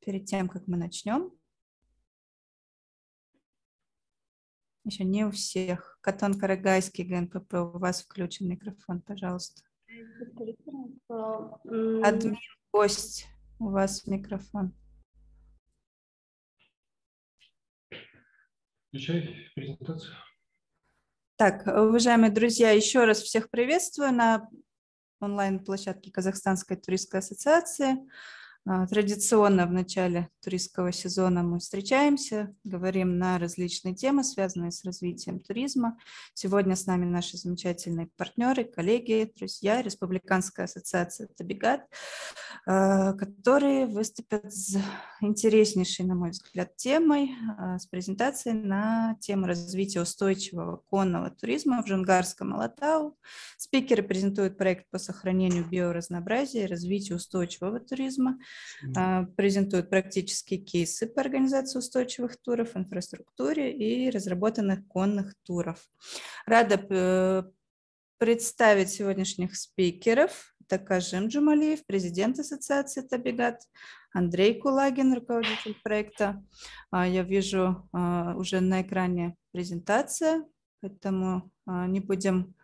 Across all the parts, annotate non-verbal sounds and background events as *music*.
перед тем, как мы начнем. Еще не у всех. Катон Карагайский, ГНПП, у вас включен микрофон, пожалуйста. Админ, гость, у вас микрофон. Включай презентацию. Так, уважаемые друзья, еще раз всех приветствую на онлайн-площадке Казахстанской туристской ассоциации. А, традиционно в начале туристского сезона мы встречаемся, говорим на различные темы, связанные с развитием туризма. Сегодня с нами наши замечательные партнеры, коллеги, друзья, Республиканская ассоциация Табигат, а, которые выступят с интереснейшей, на мой взгляд, темой, а, с презентацией на тему развития устойчивого конного туризма в Джунгарском Алатау. Спикеры презентуют проект по сохранению биоразнообразия и развитию устойчивого туризма – презентуют практические кейсы по организации устойчивых туров, инфраструктуре и разработанных конных туров. Рада э, представить сегодняшних спикеров. Это Кажим Джумалиев, президент Ассоциации Табигат, Андрей Кулагин, руководитель проекта. А, я вижу а, уже на экране презентация, поэтому не будем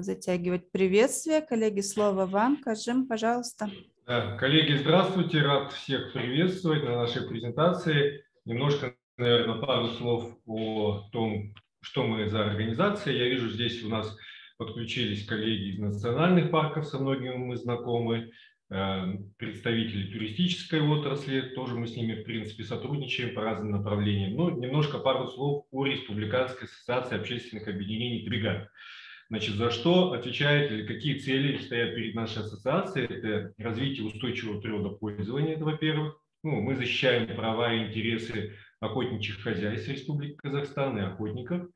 затягивать приветствие. Коллеги, слово вам. Кажим, пожалуйста. Да, коллеги, здравствуйте, рад всех приветствовать на нашей презентации. Немножко, наверное, пару слов о том, что мы за организация. Я вижу, здесь у нас подключились коллеги из национальных парков, со многими мы знакомы, э, представители туристической отрасли, тоже мы с ними, в принципе, сотрудничаем по разным направлениям. Ну, немножко пару слов о Республиканской ассоциации общественных объединений «Бригад». Значит, за что отвечает или какие цели стоят перед нашей ассоциацией? Это развитие устойчивого природопользования, это во-первых. Ну, мы защищаем права и интересы охотничьих хозяйств Республики Казахстан и охотников.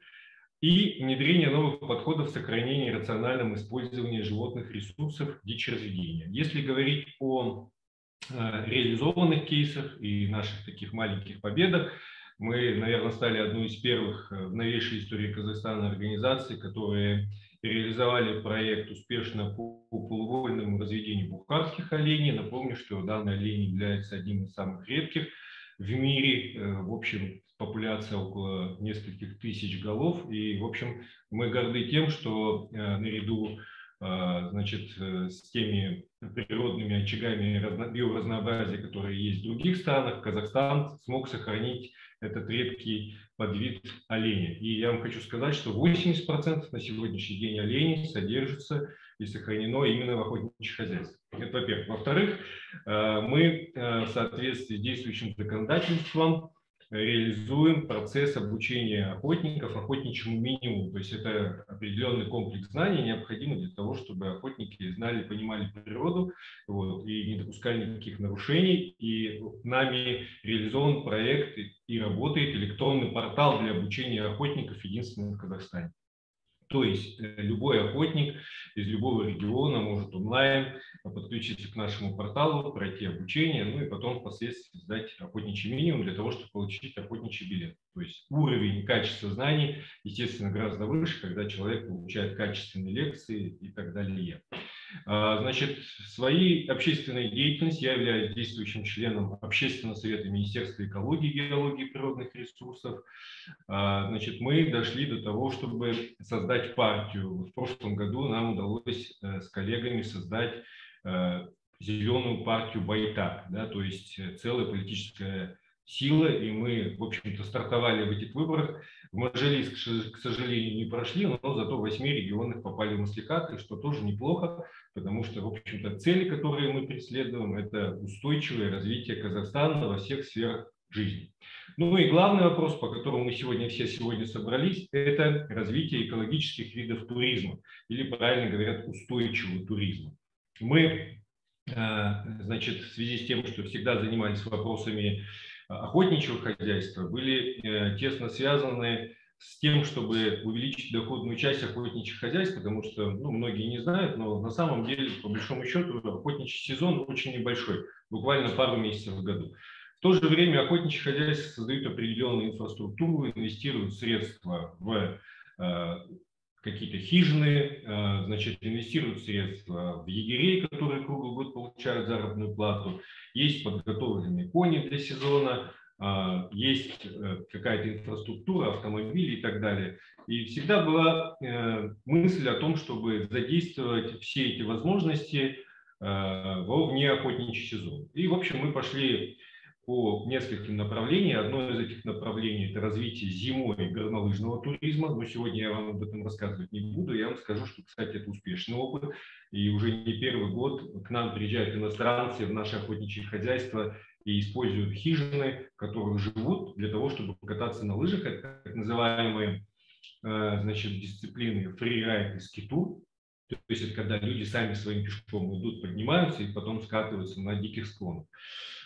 И внедрение новых подходов в сохранении и рациональном использовании животных ресурсов дичеразведения. Если говорить о э, реализованных кейсах и наших таких маленьких победах, мы, наверное, стали одной из первых э, в новейшей истории Казахстана организаций, которые реализовали проект успешно по полувольному разведению бухарских оленей. Напомню, что данный олень является одним из самых редких в мире. Э, в общем, популяция около нескольких тысяч голов. И, в общем, мы горды тем, что э, наряду значит, с теми природными очагами биоразнообразия, которые есть в других странах, Казахстан смог сохранить этот редкий подвид оленя. И я вам хочу сказать, что 80% на сегодняшний день оленей содержится и сохранено именно в охотничьих хозяйствах. Это во-первых. Во-вторых, э, мы э, в соответствии с действующим законодательством реализуем процесс обучения охотников охотничьему минимуму. То есть это определенный комплекс знаний, необходимый для того, чтобы охотники знали, понимали природу вот, и не допускали никаких нарушений. И нами реализован проект и работает электронный портал для обучения охотников единственный в Казахстане. То есть э, любой охотник из любого региона может онлайн подключиться к нашему порталу, пройти обучение, ну и потом впоследствии сдать охотничий минимум для того, чтобы получить охотничий билет. То есть уровень и качество знаний, естественно, гораздо выше, когда человек получает качественные лекции и так далее. А, значит, своей общественной деятельности я являюсь действующим членом Общественного совета Министерства экологии, геологии и природных ресурсов. А, значит, мы дошли до того, чтобы создать партию. В прошлом году нам удалось э, с коллегами создать э, зеленую партию Байтак, да, то есть э, целая политическая сила, и мы, в общем-то, стартовали в этих выборах. В Маджелис, к сожалению, не прошли, но зато восьми регионах попали в Маслихаты, что тоже неплохо, потому что, в общем-то, цели, которые мы преследуем, это устойчивое развитие Казахстана во всех сферах жизни. Ну и главный вопрос, по которому мы сегодня все сегодня собрались, это развитие экологических видов туризма, или, правильно говорят, устойчивого туризма. Мы, э, значит, в связи с тем, что всегда занимались вопросами охотничьего хозяйства были э, тесно связаны с тем, чтобы увеличить доходную часть охотничьих хозяйств, потому что ну, многие не знают, но на самом деле, по большому счету, охотничий сезон очень небольшой, буквально пару месяцев в году. В то же время охотничьи хозяйства создают определенную инфраструктуру, инвестируют средства в э, какие-то хижины, значит, инвестируют средства в егерей, которые круглый год получают заработную плату, есть подготовленные кони для сезона, а, есть э, какая-то инфраструктура, автомобили и так далее. И всегда была э, мысль о том, чтобы задействовать все эти возможности э, во внеохотничий сезон. И, в общем, мы пошли по нескольким направлениям. Одно из этих направлений – это развитие зимой горнолыжного туризма. Но сегодня я вам об этом рассказывать не буду. Я вам скажу, что, кстати, это успешный опыт. И уже не первый год к нам приезжают иностранцы в наше охотничье хозяйство и используют хижины, в которых живут для того, чтобы покататься на лыжах. Это так называемые э, значит, дисциплины фрирайд и скитур. То есть это когда люди сами своим пешком идут, поднимаются и потом скатываются на диких склонах.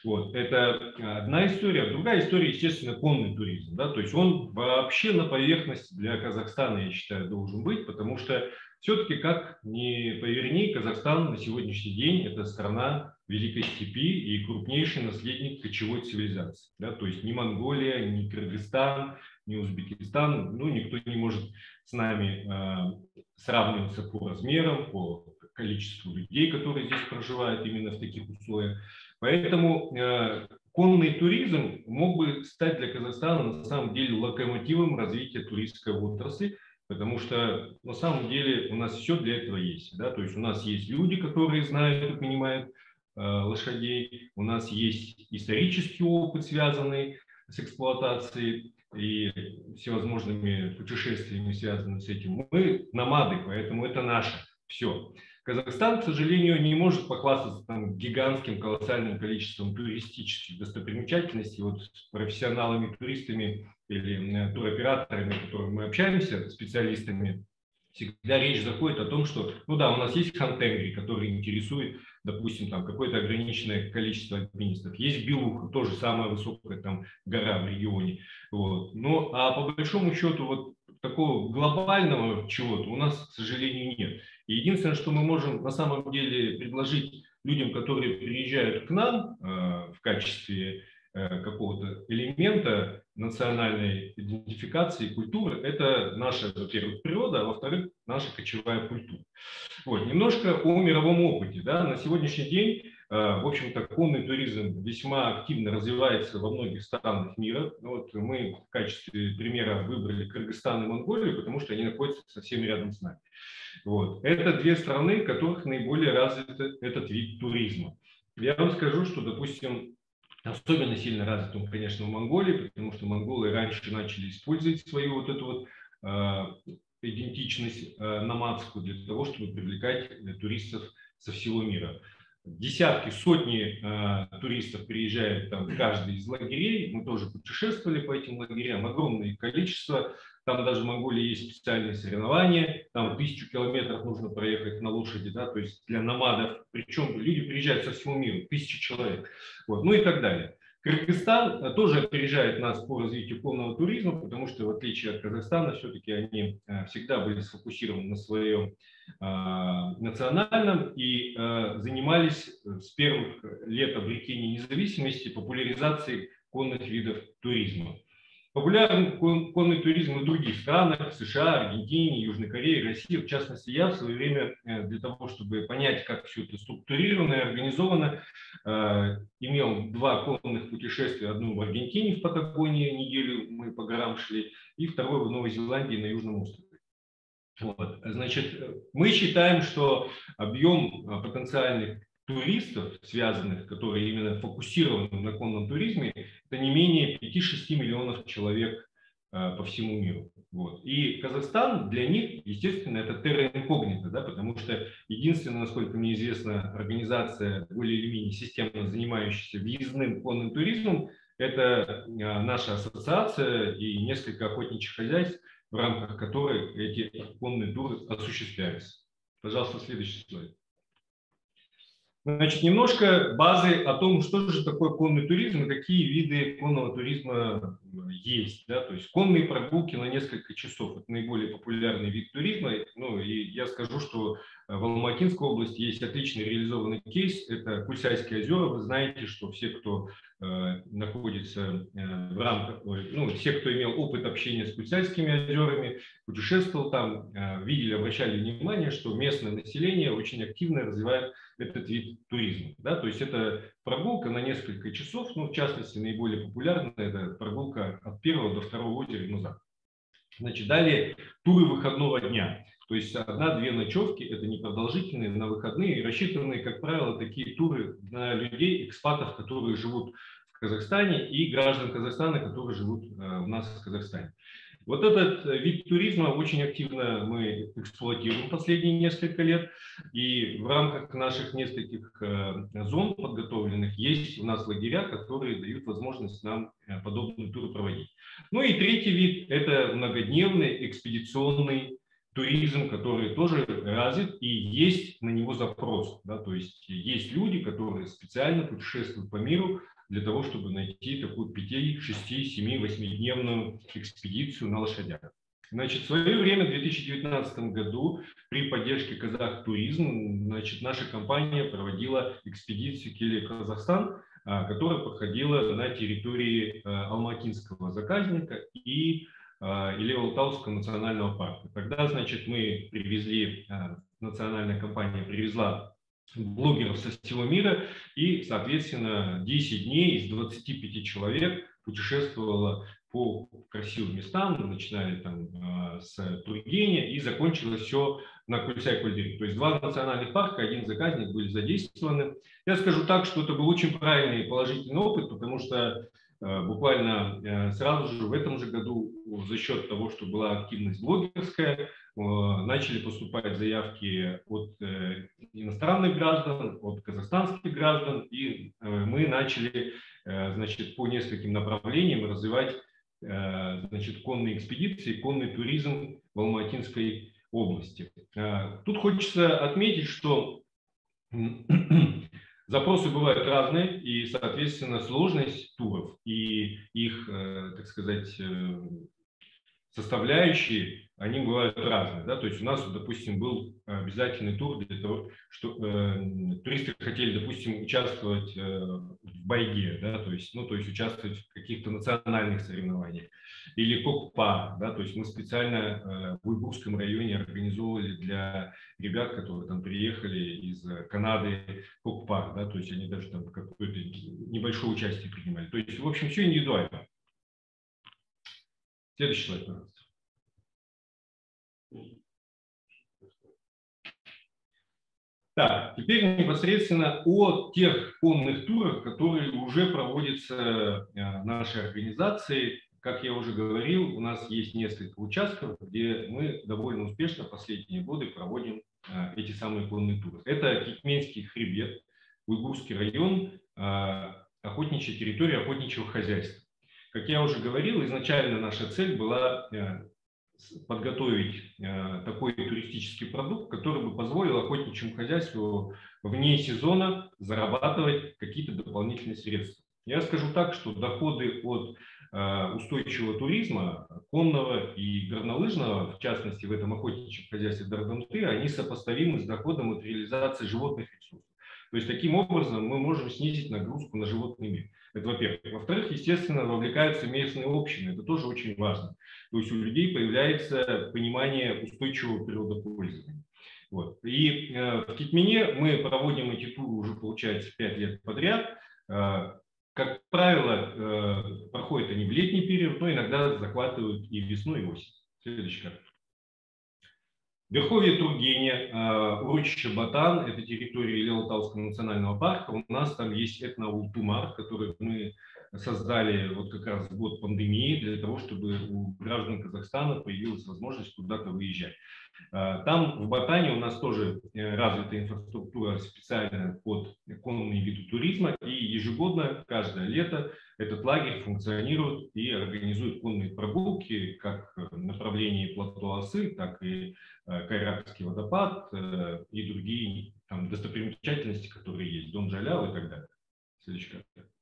Вот. Это одна история. Другая история, естественно, конный туризм. Да? То есть он вообще на поверхности для Казахстана, я считаю, должен быть, потому что все-таки, как ни поверни, Казахстан на сегодняшний день – это страна Великой Степи и крупнейший наследник кочевой цивилизации. Да? То есть ни Монголия, ни Кыргызстан, ни Узбекистан, ну, никто не может с нами э, сравниваться по размерам, по количеству людей, которые здесь проживают именно в таких условиях. Поэтому э, конный туризм мог бы стать для Казахстана на самом деле локомотивом развития туристской отрасли, потому что на самом деле у нас все для этого есть. Да? То есть у нас есть люди, которые знают и понимают э, лошадей, у нас есть исторический опыт, связанный с эксплуатацией и всевозможными путешествиями, связанными с этим. Мы намады, поэтому это наше все. Казахстан, к сожалению, не может похвастаться там, гигантским, колоссальным количеством туристических достопримечательностей. Вот с профессионалами, туристами или э, туроператорами, с которыми мы общаемся, специалистами, всегда речь заходит о том, что, ну да, у нас есть хантенгри, который интересует, допустим, там какое-то ограниченное количество альпинистов. Есть Белуха, тоже самая высокая там гора в регионе. Вот. Ну, а по большому счету вот такого глобального чего-то у нас, к сожалению, нет. И единственное, что мы можем на самом деле предложить людям, которые приезжают к нам э, в качестве э, какого-то элемента национальной идентификации культуры, это наша, во-первых, природа, а во-вторых, наша кочевая культура. Вот, немножко о мировом опыте. Да. На сегодняшний день, э, в общем-то, конный туризм весьма активно развивается во многих странах мира. Вот мы в качестве примера выбрали Кыргызстан и Монголию, потому что они находятся совсем рядом с нами. Вот. Это две страны, в которых наиболее развит этот вид туризма. Я вам скажу, что, допустим, особенно сильно развит он, конечно, в Монголии, потому что монголы раньше начали использовать свою вот эту вот э, идентичность э, номадскую для того, чтобы привлекать э, туристов со всего мира. Десятки, сотни э, туристов приезжают там в каждый из лагерей. Мы тоже путешествовали по этим лагерям. Огромное количество там даже в Монголии есть специальные соревнования, там тысячу километров нужно проехать на лошади, да, то есть для номадов, причем люди приезжают со всего мира, тысячи человек, вот, ну и так далее. Кыргызстан э, тоже опережает нас по развитию конного туризма, потому что в отличие от Казахстана, все-таки они э, всегда были сфокусированы на своем а, национальном и э, занимались с первых лет обретения независимости популяризацией конных видов туризма. Популярен конный туризм в других странах, США, Аргентине, Южной Корее, России. В частности, я в свое время э, для того, чтобы понять, как все это структурировано и организовано, э, имел два конных путешествия. Одно в Аргентине, в Патагонии, неделю мы по горам шли, и второе в Новой Зеландии на Южном острове. Вот. Значит, мы считаем, что объем э, потенциальных туристов, связанных, которые именно фокусированы на конном туризме, это не менее 5-6 миллионов человек э, по всему миру. Вот. И Казахстан для них, естественно, это терра да, потому что единственная, насколько мне известно, организация более или менее системно занимающаяся въездным конным туризмом, это э, наша ассоциация и несколько охотничьих хозяйств, в рамках которой эти конные туры осуществляются. Пожалуйста, следующий слайд. Значит, немножко базы о том, что же такое конный туризм и какие виды конного туризма есть, да, то есть конные прогулки на несколько часов, это наиболее популярный вид туризма, ну и я скажу, что в Алматинской области есть отличный реализованный кейс, это Кульсайские озера, вы знаете, что все, кто э, находится э, в рамках, ну, все, кто имел опыт общения с Кульсайскими озерами, путешествовал там, э, видели, обращали внимание, что местное население очень активно развивает этот вид туризма. Да? То есть это прогулка на несколько часов, ну, в частности, наиболее популярная это прогулка от первого до второго озера назад. Значит, далее туры выходного дня. То есть одна-две ночевки – это непродолжительные на выходные, рассчитанные, как правило, такие туры на людей, экспатов, которые живут в Казахстане, и граждан Казахстана, которые живут э, у нас в Казахстане. Вот этот вид туризма очень активно мы эксплуатируем последние несколько лет. И в рамках наших нескольких э, зон подготовленных есть у нас лагеря, которые дают возможность нам э, подобные туры проводить. Ну и третий вид – это многодневный экспедиционный туризм, который тоже развит и есть на него запрос. Да? То есть есть люди, которые специально путешествуют по миру для того, чтобы найти такую 5, 6, 7, 8-дневную экспедицию на лошадях. Значит, в свое время, в 2019 году, при поддержке Казах Туризм, значит, наша компания проводила экспедицию Кели Казахстан, а, которая проходила на территории а, Алматинского заказника и а, или Алтауского национального парка. Тогда, значит, мы привезли, национальная компания привезла блогеров со всего мира, и, соответственно, 10 дней из 25 человек путешествовало по красивым местам, начинали там а, с Тургеня и закончилось все на Кульсай-Кульдире. То есть два национальных парка, один заказник были задействованы. Я скажу так, что это был очень правильный и положительный опыт, потому что буквально а, сразу же в этом же году за счет того, что была активность блогерская, начали поступать заявки от э, иностранных граждан, от казахстанских граждан, и э, мы начали э, значит, по нескольким направлениям развивать значит, конные экспедиции, конный туризм в Алматинской области. Тут хочется отметить, что запросы бывают разные, и, соответственно, сложность туров и их, так сказать, составляющие они бывают разные. Да? То есть у нас, допустим, был обязательный тур для того, что э, туристы хотели, допустим, участвовать э, в байге, да? то, есть, ну, то есть участвовать в каких-то национальных соревнованиях. Или кокпа, да? то есть мы специально э, в Уйгурском районе организовывали для ребят, которые там приехали из Канады, кокпа, да? то есть они даже там какое-то небольшое участие принимали. То есть, в общем, все индивидуально. Следующий слайд, пожалуйста. Так, теперь непосредственно о тех конных турах, которые уже проводятся э, нашей организацией. Как я уже говорил, у нас есть несколько участков, где мы довольно успешно последние годы проводим э, эти самые конные туры. Это Кикменский хребет, Уйгурский район, э, охотничья территория охотничьего хозяйства. Как я уже говорил, изначально наша цель была подготовить э, такой туристический продукт, который бы позволил охотничьему хозяйству вне сезона зарабатывать какие-то дополнительные средства. Я скажу так, что доходы от э, устойчивого туризма, конного и горнолыжного, в частности в этом охотничьем хозяйстве Дардамты, они сопоставимы с доходом от реализации животных ресурсов. То есть таким образом мы можем снизить нагрузку на животный мир. Это во-первых. Во-вторых, естественно, вовлекаются местные общины. Это тоже очень важно. То есть у людей появляется понимание устойчивого природопользования. Вот. И э, в Китмине мы проводим эти туры уже, получается, 5 лет подряд. Э, как правило, э, проходят они в летний период, но иногда захватывают и весну, и осень. Следующий карточка. Верховье Тургене, а, урочище Батан, это территория Лелотавского национального парка. У нас там есть этноултумар, который мы создали вот как раз в год пандемии для того, чтобы у граждан Казахстана появилась возможность куда-то выезжать. А, там в Батане у нас тоже э, развита инфраструктура специальная под конные виды туризма, и ежегодно, каждое лето, этот лагерь функционирует и организует конные прогулки как в направлении плато Осы, так и э, Кайракский водопад э, и другие там, достопримечательности, которые есть, Дон Джалял и так далее. Следующий карта.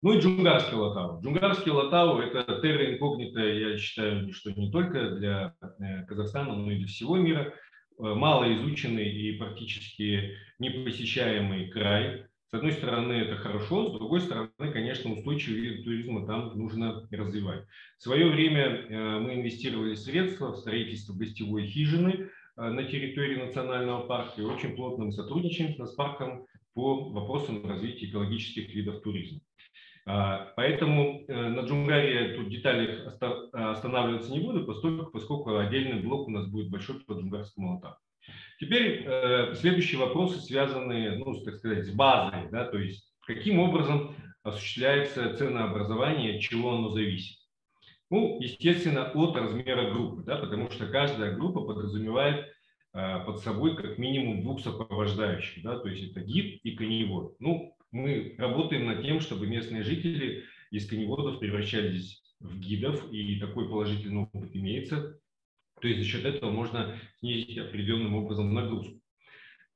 Ну и джунгарский латау. Джунгарский латау – это терра инкогнита, я считаю, что не только для э, Казахстана, но и для всего мира. Э, мало изученный и практически непосещаемый край. С одной стороны, это хорошо, с другой стороны, конечно, устойчивый вид туризма там нужно развивать. В свое время э, мы инвестировали средства в строительство гостевой хижины на территории национального парка и очень плотно мы сотрудничаем с парком по вопросам развития экологических видов туризма. А, поэтому э, на Джунгаре тут детали останавливаться не буду, поскольку, поскольку отдельный блок у нас будет большой по джунгарскому алтарю. Теперь э, следующие вопросы связаны, ну, так сказать, с базой, да, то есть каким образом осуществляется ценообразование, от чего оно зависит. Ну, естественно, от размера группы, да, потому что каждая группа подразумевает э, под собой как минимум двух сопровождающих, да, то есть это гид и коневод. Ну, мы работаем над тем, чтобы местные жители из коневодов превращались в гидов, и такой положительный опыт имеется. То есть за счет этого можно снизить определенным образом нагрузку.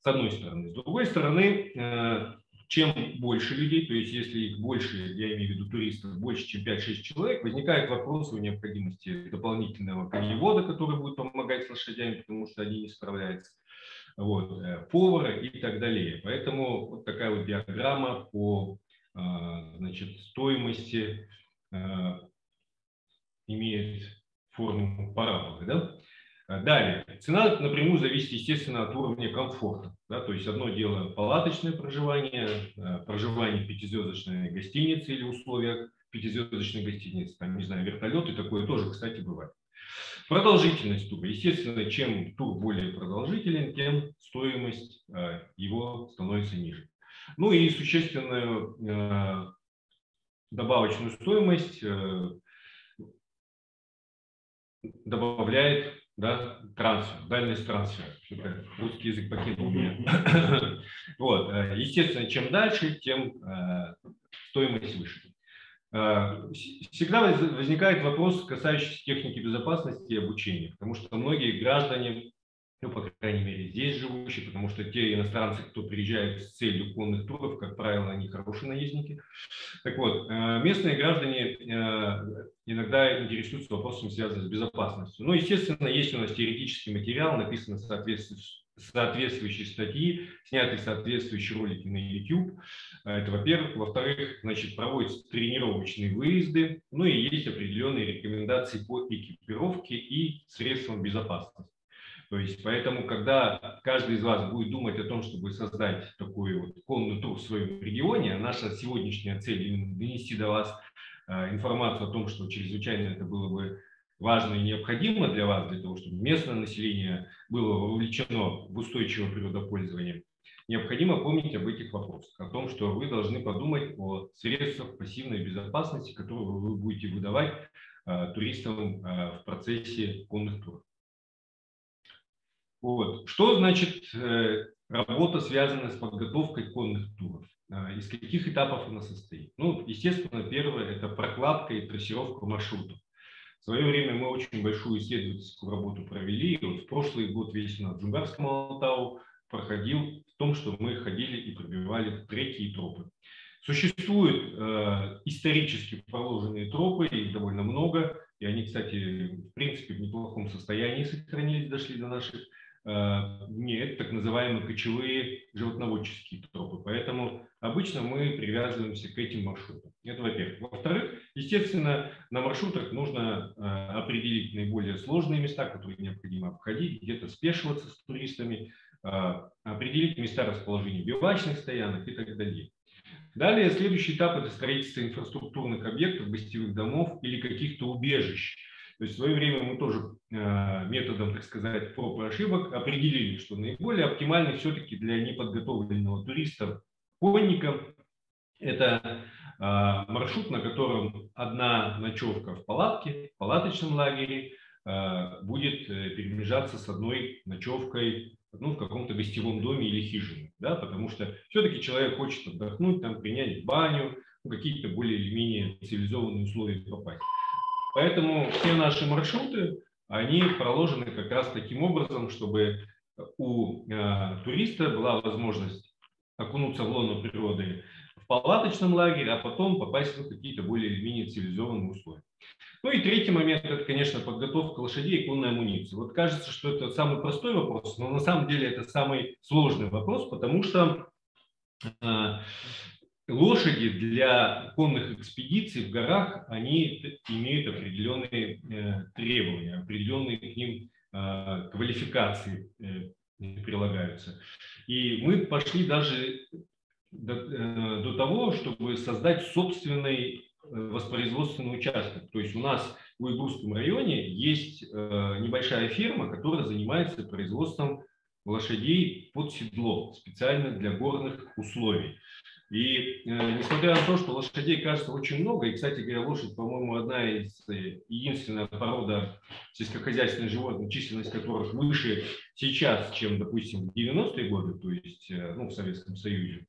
С одной стороны. С другой стороны, э, чем больше людей, то есть если их больше, я имею в виду туристов, больше, чем 5-6 человек, возникает вопрос о необходимости дополнительного коневода, который будет помогать с лошадями, потому что они не справляются вот, э, повара и так далее. Поэтому вот такая вот диаграмма по а, значит, стоимости а, имеет форму параболы. Да? А далее. Цена напрямую зависит, естественно, от уровня комфорта. Да? То есть одно дело палаточное проживание, проживание в пятизвездочной гостинице или условиях пятизвездочной гостиницы. Там, не знаю, вертолеты, такое тоже, кстати, бывает. Продолжительность тура. Естественно, чем тур более продолжителен, тем стоимость э, его становится ниже. Ну и существенную э, добавочную стоимость э, добавляет да, трансфер, дальность трансфера. Русский язык покинул меня. *laughs* Вот. Естественно, чем дальше, тем стоимость выше. Э, всегда возникает вопрос, касающийся техники безопасности и обучения, потому что многие граждане, ну, по крайней мере, здесь живущие, потому что те иностранцы, кто приезжает с целью конных туров, как правило, они хорошие наездники. Так вот, э, местные граждане э, иногда интересуются вопросами, связанными с безопасностью. Ну, естественно, есть у нас теоретический материал, соответствии соответствующие статьи, сняты соответствующие ролики на YouTube. Это во-первых. Во-вторых, значит, проводятся тренировочные выезды, ну и есть определенные рекомендации по экипировке и средствам безопасности. То есть, поэтому, когда каждый из вас будет думать о том, чтобы создать такой вот конный тур в своем регионе, наша сегодняшняя цель именно донести до вас э, информацию о том, что чрезвычайно это было бы важно и необходимо для вас, для того, чтобы местное население было вовлечено в устойчивое природопользование, необходимо помнить об этих вопросах, о том, что вы должны подумать о средствах пассивной безопасности, которые вы будете выдавать э, туристам э, в процессе конных туров. Вот. Что значит э, работа, связанная с подготовкой конных туров? Э, из каких этапов она состоит? Ну, естественно, первое – это прокладка и трассировка маршрутов. В свое время мы очень большую исследовательскую работу провели. И вот в прошлый год весь на Джунгарском Алтау проходил в том, что мы ходили и пробивали третьи тропы. Существуют э, исторически проложенные тропы, их довольно много, и они, кстати, в принципе в неплохом состоянии сохранились, дошли до наших нет, так называемые кочевые животноводческие тропы. Поэтому обычно мы привязываемся к этим маршрутам. Это во-первых. Во-вторых, естественно, на маршрутах нужно э, определить наиболее сложные места, которые необходимо обходить, где-то спешиваться с туристами, э, определить места расположения бивачных стоянок и так далее. Далее, следующий этап – это строительство инфраструктурных объектов, гостевых домов или каких-то убежищ – то есть в свое время мы тоже э, методом, так сказать, проб и ошибок определили, что наиболее оптимальный все-таки для неподготовленного туриста конника это э, маршрут, на котором одна ночевка в палатке, в палаточном лагере э, будет перемежаться с одной ночевкой ну, в каком-то гостевом доме или хижине, да, потому что все-таки человек хочет отдохнуть, там, принять баню, ну, какие-то более или менее цивилизованные условия попасть. Поэтому все наши маршруты, они проложены как раз таким образом, чтобы у э, туриста была возможность окунуться в лоно природы в палаточном лагере, а потом попасть в какие-то более или менее цивилизованные условия. Ну и третий момент – это, конечно, подготовка лошадей и конной амуниции. Вот кажется, что это самый простой вопрос, но на самом деле это самый сложный вопрос, потому что э, лошади для конных экспедиций в горах, они имеют определенные э, требования, определенные к ним э, квалификации прилагаются. И мы пошли даже до, до того, чтобы создать собственный воспроизводственный участок. То есть у нас в Уйгурском районе есть э, небольшая ферма, которая занимается производством лошадей под седло, специально для горных условий. И э, несмотря на то, что лошадей кажется очень много, и, кстати говоря, лошадь, по-моему, одна из э, единственная порода сельскохозяйственных животных, численность которых выше сейчас, чем, допустим, в 90-е годы, то есть э, ну, в Советском Союзе,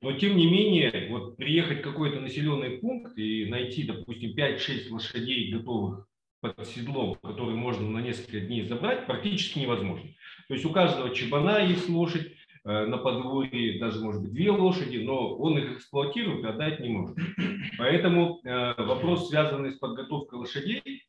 но тем не менее, вот приехать в какой-то населенный пункт и найти, допустим, 5-6 лошадей готовых под седлом, которые можно на несколько дней забрать, практически невозможно. То есть у каждого чебана есть лошадь, на подворье даже, может быть, две лошади, но он их эксплуатирует отдать не может. Поэтому э, вопрос, связанный с подготовкой лошадей,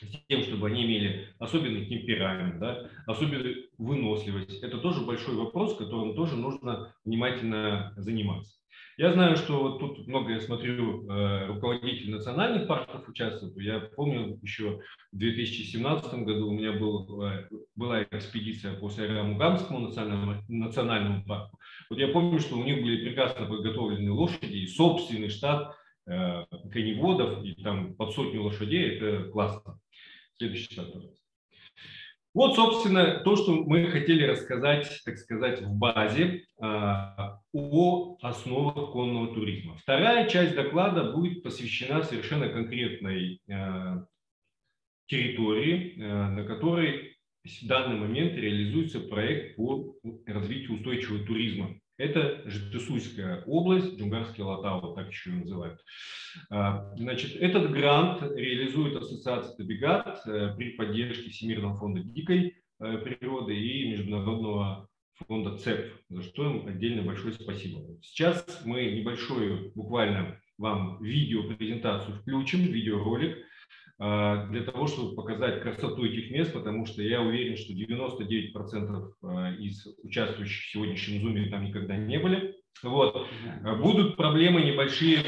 с тем, чтобы они имели особенный темперамент, да, особенную выносливость. Это тоже большой вопрос, которым тоже нужно внимательно заниматься. Я знаю, что вот тут много, я смотрю, э, руководителей национальных парков участвуют. Я помню, еще в 2017 году у меня был, э, была экспедиция по Сайраму-Гамскому национальному, национальному парку. Вот я помню, что у них были прекрасно подготовлены лошади и собственный штат э, коневодов, и там под сотню лошадей, это классно. Следующий слайд, пожалуйста. Вот, собственно, то, что мы хотели рассказать, так сказать, в базе а, о основах конного туризма. Вторая часть доклада будет посвящена совершенно конкретной а, территории, а, на которой в данный момент реализуется проект по развитию устойчивого туризма. Это Житесуйская область, Джунгарский Латау, так еще называют. А, значит, этот грант реализует ассоциация Табигат э, при поддержке Всемирного фонда дикой э, природы и Международного фонда ЦЕП, за что им отдельно большое спасибо. Сейчас мы небольшую, буквально вам видео-презентацию включим, видеоролик, для того, чтобы показать красоту этих мест, потому что я уверен, что 99% а, из участвующих в сегодняшнем зуме там никогда не были. Вот. А, будут проблемы небольшие,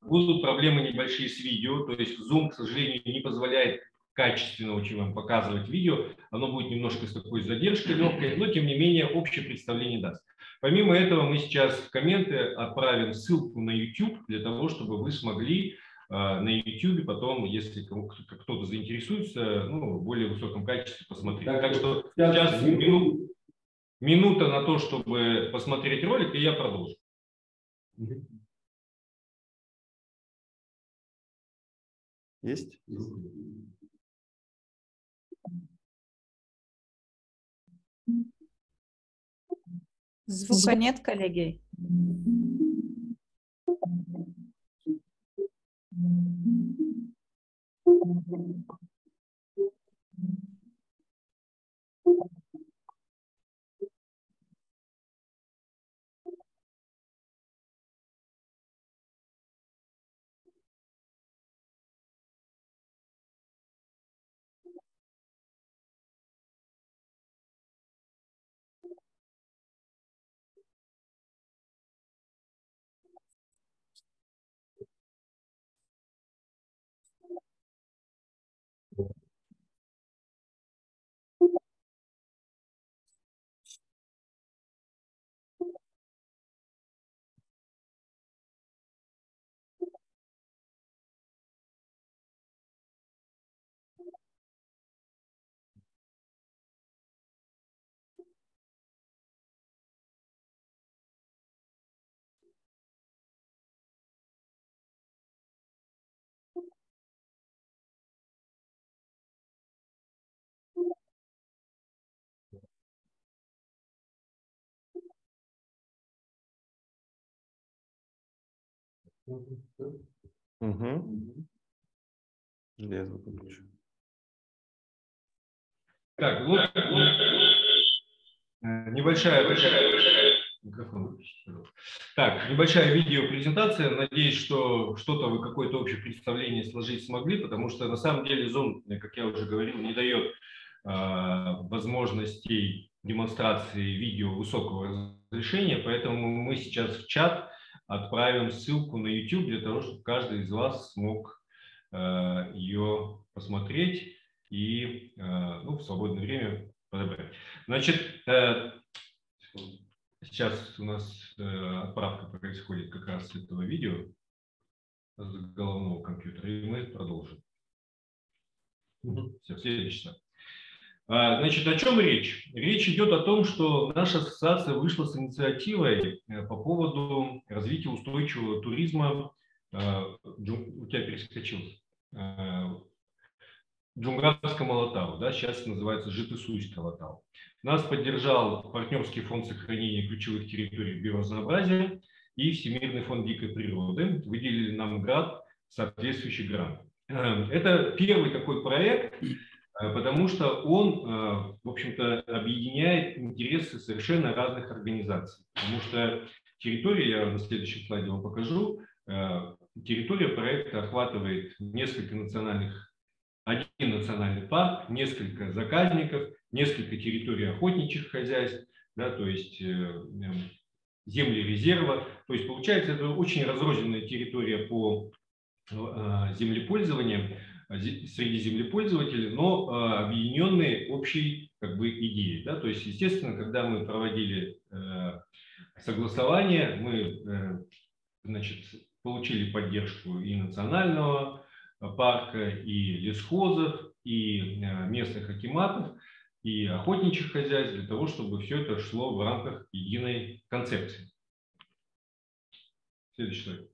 будут проблемы небольшие с видео, то есть Zoom, к сожалению, не позволяет качественно очень вам показывать видео, оно будет немножко с такой задержкой легкой, но тем не менее общее представление даст. Помимо этого мы сейчас в комменты отправим ссылку на YouTube для того, чтобы вы смогли а, на YouTube, потом, если кто-то заинтересуется, ну, в более высоком качестве посмотреть. Так, так что сейчас минут, минута на то, чтобы посмотреть ролик, и я продолжу. Есть? Звука нет, коллеги? Thank you. Угу. Я звук выключу. Так, вот э, небольшая, большая, Микрофон выключите, пожалуйста. Так, небольшая видеопрезентация. Надеюсь, что что-то вы, какое-то общее представление сложить смогли, потому что на самом деле Zoom, как я уже говорил, не дает э, возможностей демонстрации видео высокого разрешения, поэтому мы сейчас в чат отправим ссылку на YouTube для того, чтобы каждый из вас смог э, ее посмотреть и э, ну, в свободное время подобрать. Значит, э, сейчас у нас отправка происходит как раз с этого видео с головного компьютера, и мы продолжим. Все, следующее. А, значит, о чем речь? Речь идет о том, что наша ассоциация вышла с инициативой по поводу развития устойчивого туризма. У тебя перескочил Джунгарском Алатау, да, сейчас называется Житысуйский Алатау. Нас поддержал партнерский фонд сохранения ключевых территорий биоразнообразия и Всемирный фонд дикой природы. Выделили нам град соответствующий грант. Эм, это первый такой проект, э, потому что он, э, в общем-то, объединяет интересы совершенно разных организаций. Потому что территория, я на следующем слайде вам покажу, э, территория проекта охватывает несколько национальных один национальный парк, несколько заказников, несколько территорий охотничьих хозяйств, да, то есть э, эм, земли резерва. То есть получается это очень разрозненная территория по э, землепользованию среди землепользователей, но э, объединенные общей как бы идеей. Да? То есть, естественно, когда мы проводили согласование, мы значит, получили поддержку и национального парка, и лесхозов, и э, местных акиматов, и охотничьих хозяйств для того, чтобы все это шло в рамках единой концепции. Следующий слайд.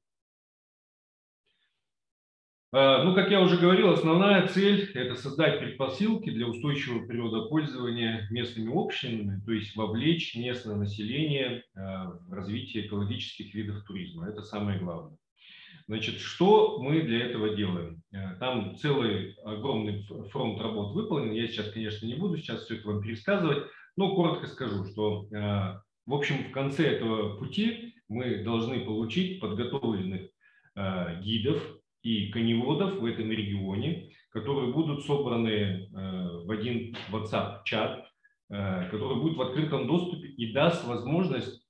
Э, ну, как я уже говорил, основная цель – это создать предпосылки для устойчивого природопользования местными общинами, то есть вовлечь местное население э, в развитие экологических видов туризма. Это самое главное. Значит, что мы для этого делаем? Э, там целый огромный фронт работ выполнен. Я сейчас, конечно, не буду сейчас все это вам пересказывать, но коротко скажу, что, в общем, в конце этого пути мы должны получить подготовленных гидов и коневодов в этом регионе, которые будут собраны в один WhatsApp-чат, который будет в открытом доступе и даст возможность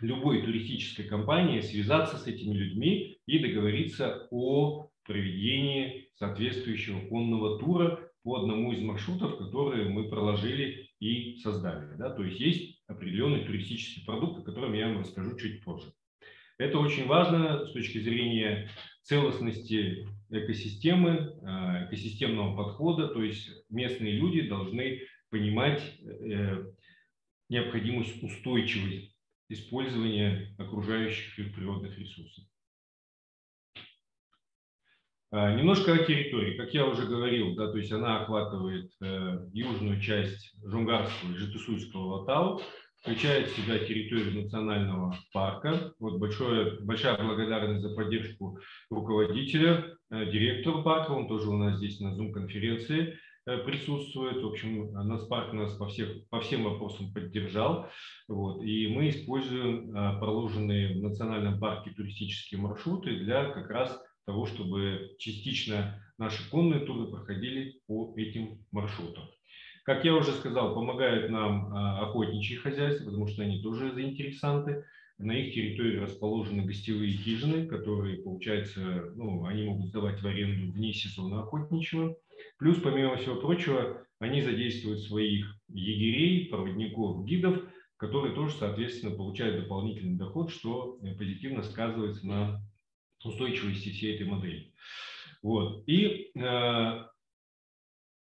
любой туристической компании связаться с этими людьми и договориться о проведении соответствующего конного тура по одному из маршрутов, которые мы проложили и создали. Да? То есть есть определенный туристический продукт, о котором я вам расскажу чуть позже. Это очень важно с точки зрения целостности экосистемы, э, экосистемного подхода, то есть местные люди должны понимать э, необходимость устойчивой использования окружающих их природных ресурсов. А, немножко о территории. Как я уже говорил, да, то есть она охватывает э, южную часть Жунгарского и Житусуйского Латау, включает в себя территорию национального парка. Вот большое, большая благодарность за поддержку руководителя, э, директору парка, он тоже у нас здесь на Zoom-конференции. Э, присутствует. В общем, Наспарк нас по, всех, по всем вопросам поддержал. Вот. И мы используем э, проложенные в национальном парке туристические маршруты для как раз того, чтобы частично наши конные туры проходили по этим маршрутам. Как я уже сказал, помогают нам э, охотничьи хозяйства, потому что они тоже заинтересанты. На их территории расположены гостевые хижины, которые, получается, ну, они могут сдавать в аренду вне сезона охотничьего. Плюс, помимо всего прочего, они задействуют своих егерей, проводников, гидов, которые тоже, соответственно, получают дополнительный доход, что э, позитивно сказывается на устойчивости всей этой модели. Вот. И, э,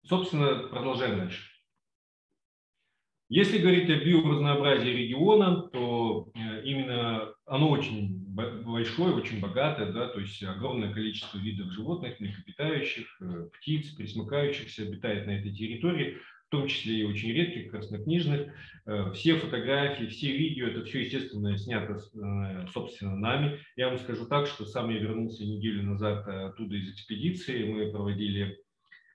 собственно, продолжаем дальше. Если говорить о биоразнообразии региона, то э, именно оно очень большое, очень богатое, да, то есть огромное количество видов животных, млекопитающих, э, птиц, присмыкающихся обитает на этой территории, в том числе и очень редких, краснокнижных. Э, все фотографии, все видео, это все, естественно, снято, собственно, нами. Я вам скажу так, что сам я вернулся неделю назад оттуда из экспедиции, мы проводили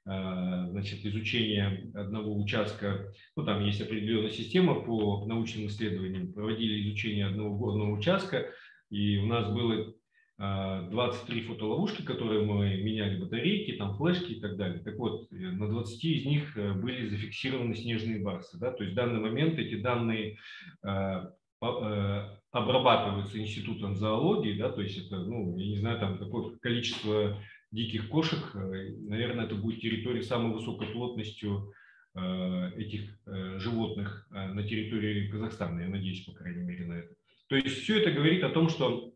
значит, изучения одного участка, ну, там есть определенная система по научным исследованиям, проводили изучение одного горного участка, и у нас было 23 фотоловушки, которые мы меняли батарейки, там флешки и так далее. Так вот, на 20 из них были зафиксированы снежные барсы. Да? То есть в данный момент эти данные обрабатываются институтом зоологии, да, то есть это, ну, я не знаю, там такое количество диких кошек, э, наверное, это будет территория с самой высокой плотностью э, этих э, животных на территории Казахстана, я надеюсь, по крайней мере, на это. То есть все это говорит о том, что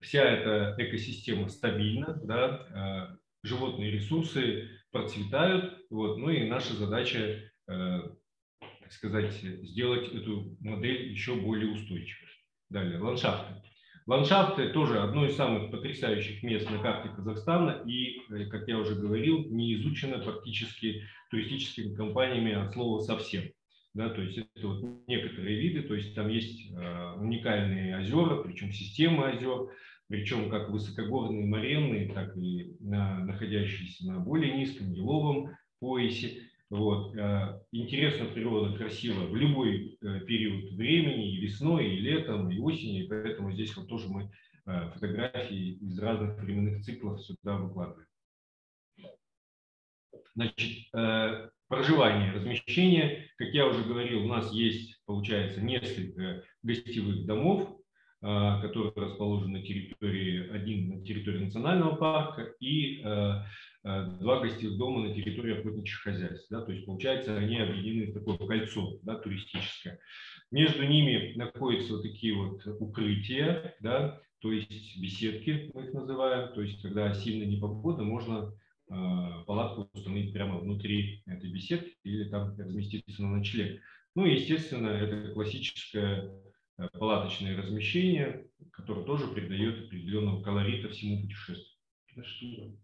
вся эта экосистема стабильна, да, животные ресурсы процветают, вот, ну и наша задача так сказать, сделать эту модель еще более устойчивой. Далее, ландшафты. Ландшафты тоже одно из самых потрясающих мест на карте Казахстана и, э, как я уже говорил, не изучено практически туристическими компаниями от слова совсем. Да, то есть это вот некоторые виды, то есть там есть э, уникальные озера, причем система озер, причем как высокогорные моренные, так и на, находящиеся на более низком еловом поясе. Вот. Э, интересна природа, красиво в любой э, период времени, и весной, и летом, и осенью, поэтому здесь вот тоже мы э, фотографии из разных временных циклов сюда выкладываем. Значит, проживание, размещение, как я уже говорил, у нас есть, получается, несколько гостевых домов, которые расположены на территории, один на территории национального парка и два гостевых дома на территории охотничьих хозяйств. Да, то есть, получается, они объединены в такое кольцо да, туристическое. Между ними находятся вот такие вот укрытия, да, то есть беседки, мы их называем. То есть, когда сильная непогода, можно э, палатку установить прямо внутри этой беседки или там разместиться на ночлег. Ну и, естественно, это классическое э, палаточное размещение, которое тоже придает определенного колорита всему путешествию.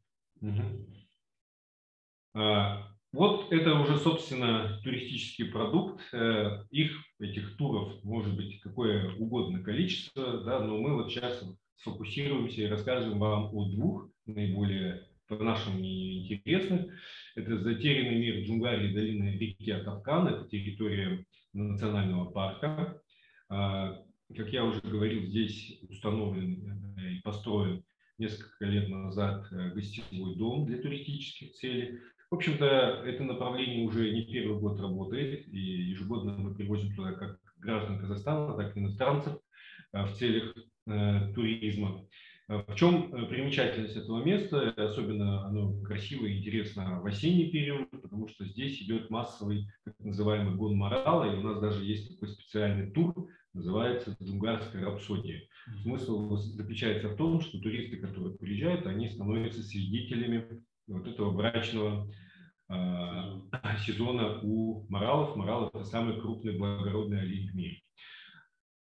А, вот это уже, собственно, туристический продукт. Э, их, этих туров, может быть какое угодно количество, да, но мы вот сейчас сфокусируемся и расскажем вам о двух наиболее по-нашему интересных. Это затерянный мир Джунгарии долины реки Атавкан, это территория национального парка. А, как я уже говорил, здесь установлен э, и построен несколько лет назад э, гостевой дом для туристических целей. В общем-то, это направление уже не первый год работает, и ежегодно мы привозим туда как граждан Казахстана, так и иностранцев э, в целях э, туризма. В чем примечательность этого места? Особенно оно красиво и интересно в осенний период, потому что здесь идет массовый так называемый гон морала, и у нас даже есть такой специальный тур, называется «Джунгарская рапсодия». Смысл заключается в том, что туристы, которые приезжают, они становятся свидетелями вот этого брачного э, сезона у моралов. Морал – это самый крупный благородный олень в мире.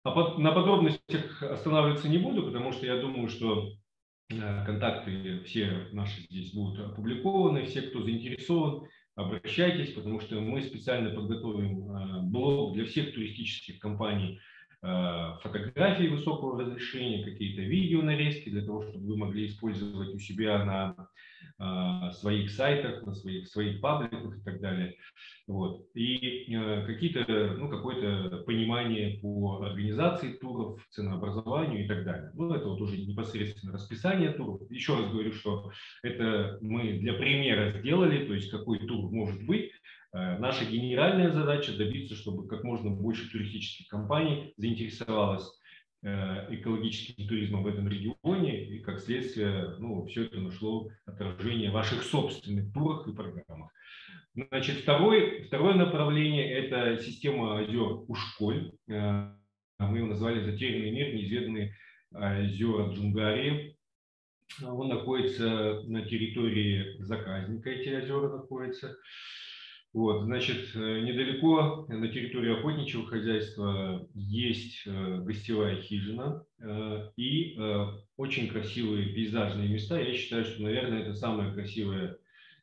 А под, на подробностях останавливаться не буду, потому что я думаю, что э, контакты все наши здесь будут опубликованы. Все, кто заинтересован, обращайтесь, потому что мы специально подготовим э, блог для всех туристических компаний – фотографии высокого разрешения, какие-то видео нарезки для того, чтобы вы могли использовать у себя на э, своих сайтах, на своих, своих пабликах и так далее. Вот. И э, какие-то, ну, какое-то понимание по организации туров, ценообразованию и так далее. Ну, это вот уже непосредственно расписание туров. Еще раз говорю, что это мы для примера сделали, то есть какой тур может быть, Э, наша генеральная задача добиться, чтобы как можно больше туристических компаний заинтересовалось э, экологическим туризмом в этом регионе, и как следствие ну, все это нашло отражение в ваших собственных турах и программах. Значит, второй, второе направление – это система озер Ушколь. Э, мы его назвали «Затерянный мир. Неизведанные озера Джунгарии». Он находится на территории заказника, эти озера находятся. Вот, значит, э, недалеко на территории охотничьего хозяйства есть э, гостевая хижина э, и очень красивые пейзажные места. Я считаю, что, наверное, это самое красивое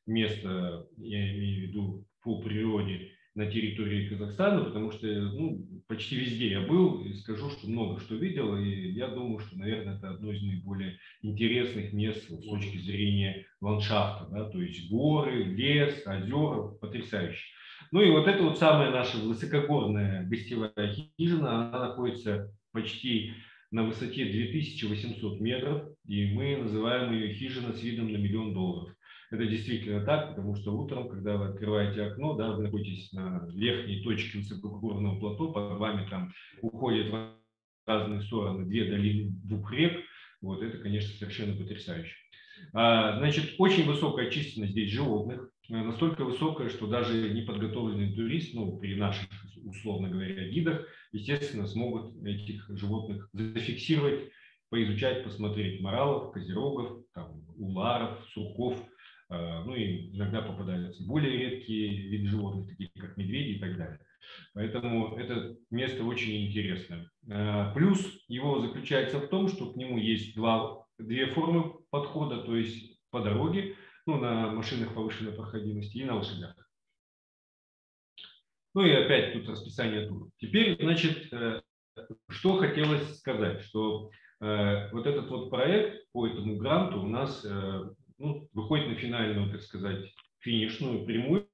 место, я имею в виду по природе, на территории Казахстана, потому что ну, почти везде я был и скажу, что много что видел, и я думаю, что, наверное, это одно из наиболее интересных мест с точки зрения ландшафта, да, то есть горы, лес, озера, потрясающе. Ну и вот это вот самая наша высокогорная гостевая хижина, она находится почти на высоте 2800 метров, и мы называем ее хижина с видом на миллион долларов. Это действительно так, потому что утром, когда вы открываете окно, да, вы находитесь на верхней точке высокогорного плато, под вами там уходят в разные стороны две долины двух рек. Вот это, конечно, совершенно потрясающе. А, значит, очень высокая численность здесь животных, э, настолько высокая, что даже неподготовленный турист, ну, при наших, условно говоря, гидах, естественно, смогут этих животных зафиксировать, поизучать, посмотреть моралов, козерогов, там, уларов, сурков – ну и иногда попадаются более редкие виды животных, такие как медведи и так далее. Поэтому это место очень интересное. А, плюс его заключается в том, что к нему есть два, две формы подхода, то есть по дороге, ну, на машинах повышенной проходимости и на лошадях. Ну и опять тут расписание тура. Теперь, значит, э, что хотелось сказать, что э, вот этот вот проект по этому гранту у нас э, ну, выходит на финальную, так сказать, финишную прямую.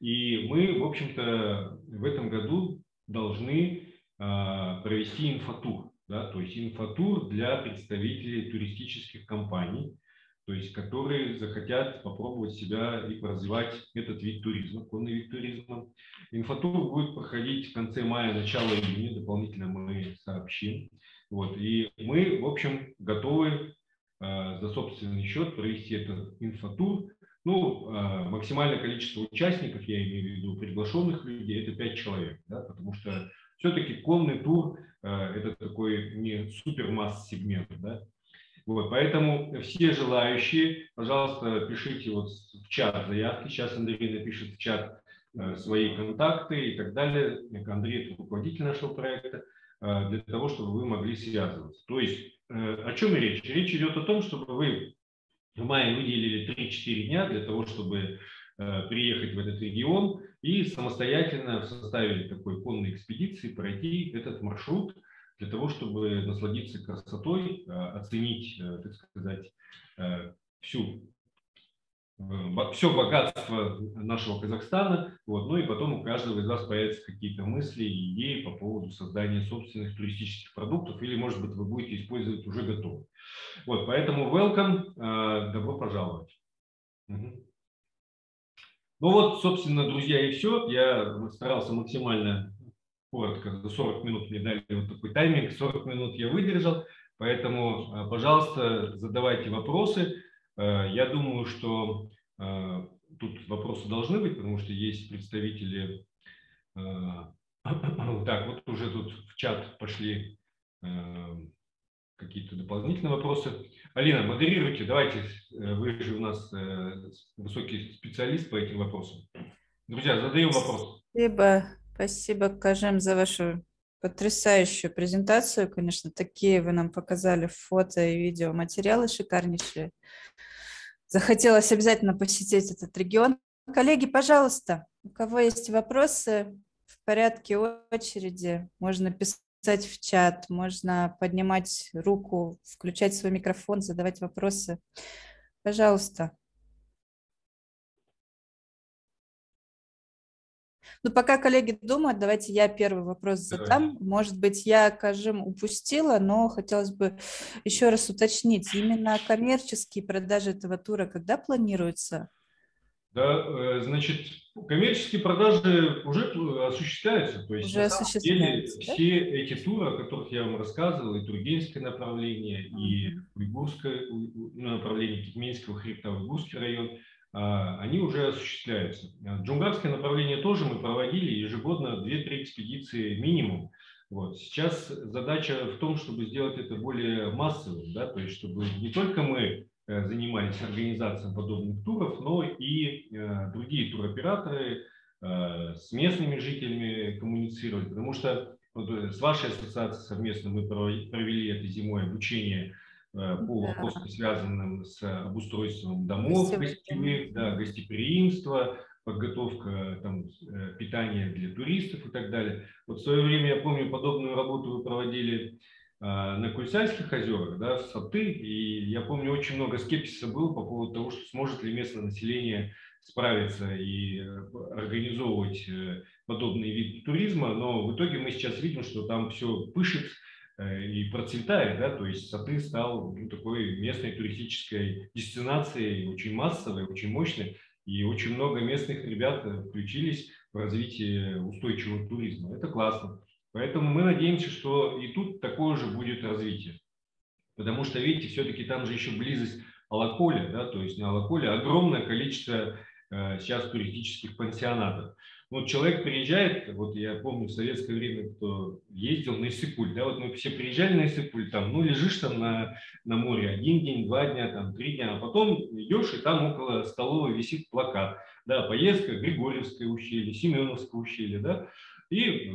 И мы, в общем-то, в этом году должны а, провести инфотур, да, то есть инфотур для представителей туристических компаний, то есть которые захотят попробовать себя и развивать этот вид туризма, конный вид туризма. Инфотур будет проходить в конце мая, начало июня, дополнительно мы сообщим. Вот, и мы, в общем, готовы Э, за собственный счет провести этот инфотур. Ну, э, максимальное количество участников, я имею в виду приглашенных людей, это 5 человек, да, потому что все-таки конный тур э, – это такой не супермасс сегмент, да, вот, поэтому все желающие, пожалуйста, пишите вот в чат заявки. Сейчас Андрей напишет в чат свои контакты и так далее. Андрей – это руководитель нашего проекта, для того, чтобы вы могли связываться. То есть Э, о чем речь? Речь идет о том, чтобы вы в мае выделили 3-4 дня для того, чтобы э, приехать в этот регион и самостоятельно в составе такой конной экспедиции пройти этот маршрут для того, чтобы насладиться красотой, э, оценить, так сказать, всю все богатство нашего Казахстана, вот, ну и потом у каждого из вас появятся какие-то мысли идеи по поводу создания собственных туристических продуктов, или, может быть, вы будете использовать уже готовые. Вот, поэтому welcome, э, добро пожаловать. Угу. Ну вот, собственно, друзья, и все. Я старался максимально коротко, за 40 минут мне дали вот такой тайминг, 40 минут я выдержал, поэтому, э, пожалуйста, задавайте вопросы. Э, я думаю, что э, тут вопросы должны быть, потому что есть представители. Э, *clears throat* так, вот уже тут в чат пошли какие-то дополнительные вопросы. Алина, модерируйте, давайте, вы же у нас высокий специалист по этим вопросам. Друзья, задаем вопрос. Спасибо, спасибо, Кажем, за вашу потрясающую презентацию. Конечно, такие вы нам показали фото и видео материалы шикарнейшие захотелось обязательно посетить этот регион. Коллеги, пожалуйста, у кого есть вопросы, в порядке очереди, можно писать в чат, можно поднимать руку, включать свой микрофон, задавать вопросы. Пожалуйста. Ну, пока коллеги думают, давайте я первый вопрос задам. Давай. Может быть, я, скажем, упустила, но хотелось бы еще раз уточнить. Именно коммерческие продажи этого тура когда планируются? Да, э, значит, коммерческие продажи уже осуществляются. То есть, уже на самом деле, да? все эти туры, о которых я вам рассказывал, и Тургенское направление, mm-hmm. и Уйгурское направление, Кикменского хребта, Уйгурский район – они уже осуществляются. Джунгарское направление тоже мы проводили ежегодно 2-3 экспедиции минимум. Вот. Сейчас задача в том, чтобы сделать это более массовым, да, то есть чтобы не только мы э, занимались организацией подобных туров, но и э, другие туроператоры э, с местными жителями коммуницировать, потому что вот, с вашей ассоциацией совместно мы провели этой зимой обучение по вопросам, связанным с обустройством домов гостевых, да, гостеприимства, подготовка там, э, питания для туристов и так далее. Вот в свое время, я помню, подобную работу вы проводили а, на Кульсайских озерах, да, в Саты, и я помню, очень много скепсиса было по поводу того, что сможет ли местное население справиться и э, организовывать э, подобный вид туризма, но в итоге мы сейчас видим, что там все пышет и процветает, да, то есть Саты стал ну, такой местной туристической дестинацией, очень массовой, очень мощной, и очень много местных ребят включились в развитие устойчивого туризма. Это классно. Поэтому мы надеемся, что и тут такое же будет развитие. Потому что, видите, все-таки там же еще близость Алаколя, да, то есть на Алаколе огромное количество э, сейчас туристических пансионатов. Вот человек приезжает, вот я помню в советское время, кто ездил на Иссыкуль, да, вот мы все приезжали на Иссыкуль, там, ну, лежишь там на, на море один день, два дня, там, три дня, а потом идешь, и там около столовой висит плакат, да, поездка Григорьевское ущелье, Семеновское ущелье, да, и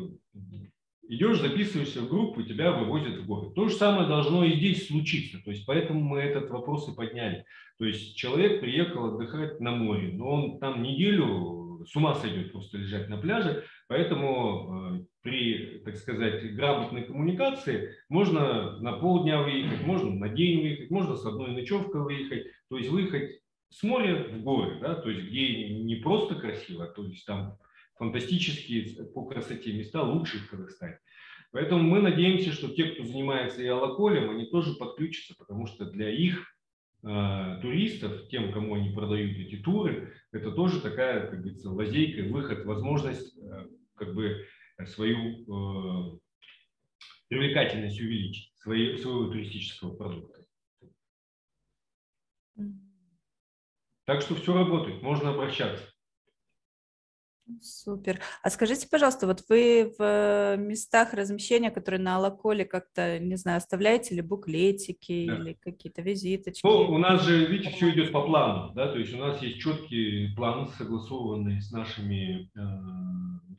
идешь, записываешься в группу, тебя вывозят в город. То же самое должно и здесь случиться. То есть поэтому мы этот вопрос и подняли. То есть человек приехал отдыхать на море, но он там неделю с ума сойдет просто лежать на пляже. Поэтому э, при, так сказать, грамотной коммуникации можно на полдня выехать, можно на день выехать, можно с одной ночевкой выехать. То есть выехать с моря в горы, да, то есть где не просто красиво, а то есть там фантастические по красоте места, лучшие в Казахстане. Поэтому мы надеемся, что те, кто занимается и алкоголем, они тоже подключатся, потому что для их туристов, тем, кому они продают эти туры, это тоже такая, как говорится, лазейка, выход, возможность э, как бы свою э, привлекательность увеличить, свои, своего туристического продукта. Так что все работает, можно обращаться. Супер. А скажите, пожалуйста, вот вы в местах размещения, которые на Алаколе как-то, не знаю, оставляете ли буклетики да. или какие-то визиточки? Ну, у нас же, видите, все идет по плану, да, то есть у нас есть четкий план, согласованный с нашими э,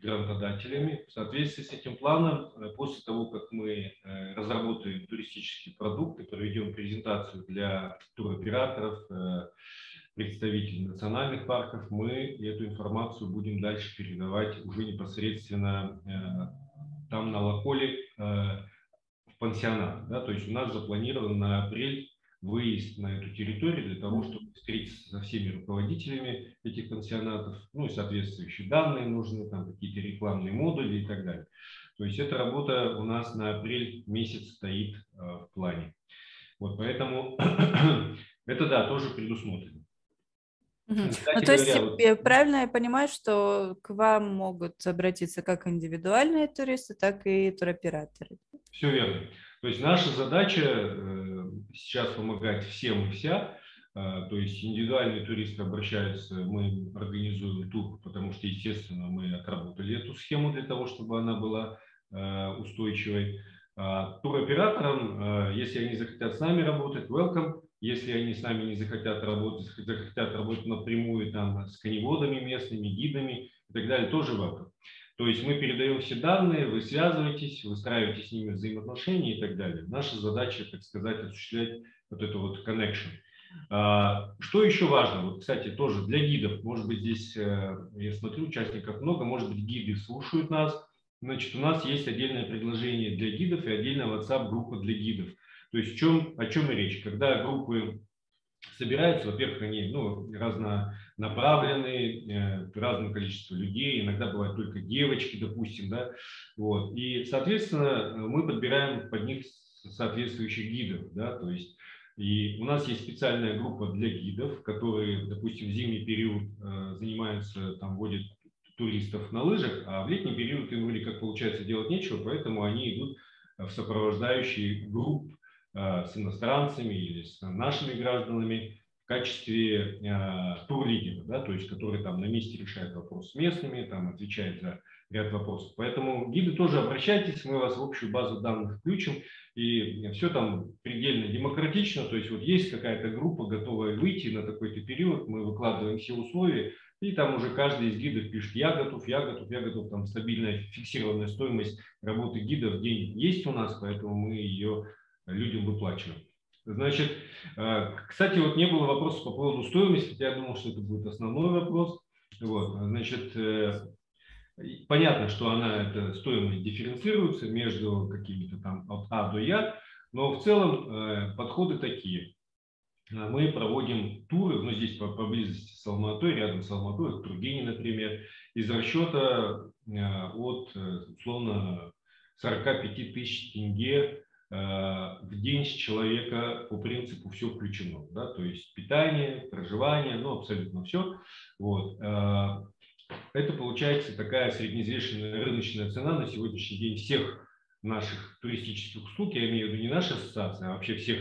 грантодателями. В соответствии с этим планом, э, после того, как мы э, разработаем туристические продукты, проведем презентацию для туроператоров, э, представителей национальных парков, мы эту информацию будем дальше передавать уже непосредственно э, там на Локоле э, в пансионат. Да? То есть у нас запланирован на апрель выезд на эту территорию для того, чтобы встретиться со всеми руководителями этих пансионатов, ну и соответствующие данные нужны, там какие-то рекламные модули и так далее. То есть эта работа у нас на апрель месяц стоит э, в плане. Вот поэтому *clears throat* это, да, тоже предусмотрено. Угу. Ну, то есть, вот... правильно я понимаю, что к вам могут обратиться как индивидуальные туристы, так и туроператоры? Все верно. То есть наша задача э, сейчас помогать всем и вся. Э, то есть индивидуальные туристы обращаются, мы организуем тур, потому что, естественно, мы отработали эту схему для того, чтобы она была э, устойчивой. А туроператорам, если они захотят с нами работать, welcome если они с нами не захотят работать, захотят работать напрямую там, с коневодами местными, гидами и так далее, тоже вопрос. То есть мы передаем все данные, вы связываетесь, выстраиваете с ними взаимоотношения и так далее. Наша задача, так сказать, осуществлять вот эту вот connection. А, что еще важно? Вот, кстати, тоже для гидов, может быть, здесь, э, я смотрю, участников много, может быть, гиды слушают нас. Значит, у нас есть отдельное предложение для гидов и отдельная WhatsApp-группа для гидов. То есть чем, о чем и речь? Когда группы собираются, во-первых, они ну, разнонаправленные, э, разное количество людей, иногда бывают только девочки, допустим, да, вот, и, соответственно, мы подбираем под них соответствующих гидов, да, то есть и у нас есть специальная группа для гидов, которые, допустим, в зимний период э, занимаются, там, водят туристов на лыжах, а в летний период им вроде как получается делать нечего, поэтому они идут в сопровождающие групп с иностранцами или с нашими гражданами в качестве э, турлидера, да, то есть который там на месте решает вопрос с местными, там отвечает за ряд вопросов. Поэтому гиды тоже обращайтесь, мы вас в общую базу данных включим, и все там предельно демократично, то есть вот есть какая-то группа, готовая выйти на такой-то период, мы выкладываем все условия, и там уже каждый из гидов пишет, я готов, я готов, я готов, там стабильная фиксированная стоимость работы гида в день есть у нас, поэтому мы ее людям выплачиваем. Значит, э, кстати, вот не было вопроса по поводу стоимости, я думал, что это будет основной вопрос. Вот, значит, понятно, что она, эта стоимость дифференцируется между какими-то там от А до Я, но в целом подходы такие. Мы проводим туры, ну здесь поблизости с Алматой, рядом с Алматой, в Тургене, например, из расчета от, условно, 45 тысяч тенге Э, в день с человека по принципу все включено, да, то есть питание, проживание, ну абсолютно все. Вот. Э, это получается такая среднеизвешенная рыночная цена на сегодняшний день всех наших туристических услуг, я имею в виду не наша ассоциация, а вообще всех,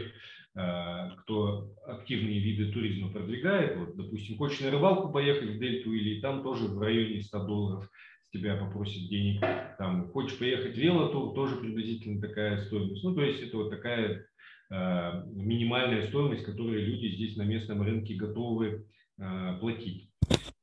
э, кто активные виды туризма продвигает. Вот, допустим, хочешь на рыбалку поехать в Дельту или там тоже в районе 100 долларов тебя попросит денег, там, хочешь поехать велотур, тоже приблизительно такая стоимость. Ну, то есть это вот такая э, минимальная стоимость, которую люди здесь на местном рынке готовы э, платить.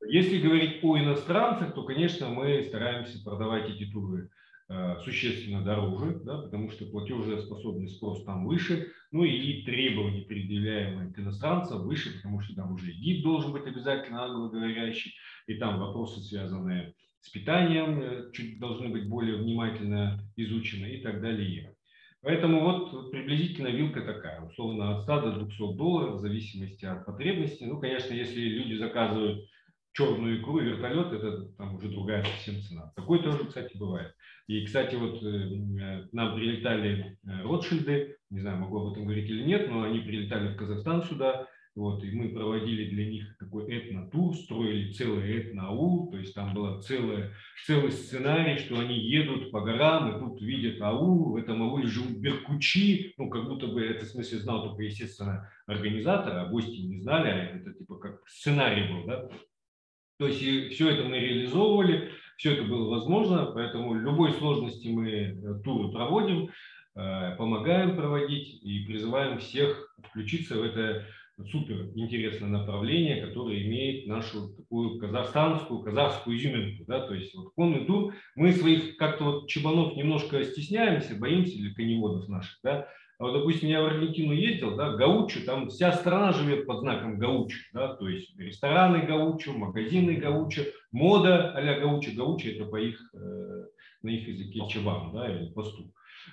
Если говорить о иностранцах, то, конечно, мы стараемся продавать эти туры э, существенно дороже, да, потому что платежеспособный спрос там выше, ну и требования, предъявляемые к иностранцам, выше, потому что там уже гид должен быть обязательно англоговорящий, и там вопросы, связанные с питанием э, чуть должны быть более внимательно изучены и так далее. Поэтому вот приблизительно вилка такая, условно от 100 до 200 долларов в зависимости от потребности. Ну, конечно, если люди заказывают черную икру и вертолет, это там уже другая совсем цена. Такое тоже, кстати, бывает. И, кстати, вот э, нам прилетали э, Ротшильды, не знаю, могу об этом говорить или нет, но они прилетали в Казахстан сюда, вот, и мы проводили для них такой этнотур, строили целый этноаул, то есть там был целый сценарий, что они едут по горам и тут видят аул, в этом ауле живут беркучи, ну как будто бы это в смысле знал только, естественно, организатор, а гости не знали, а это типа как сценарий был, да. То есть и все это мы реализовывали, все это было возможно, поэтому любой сложности мы э, туры проводим, э, помогаем проводить и призываем всех включиться в это супер интересное направление, которое имеет нашу такую казахстанскую, казахскую изюминку. Да? То есть вот конный тур, мы своих как-то вот чебанов немножко стесняемся, боимся для коневодов наших. Да? А вот, допустим, я в Аргентину ездил, да, Гаучу, там вся страна живет под знаком Гаучу, да, то есть рестораны Гаучу, магазины Гаучу, мода а-ля Гаучу. Гаучу это по их, э, на их языке чебан, да, или пастух.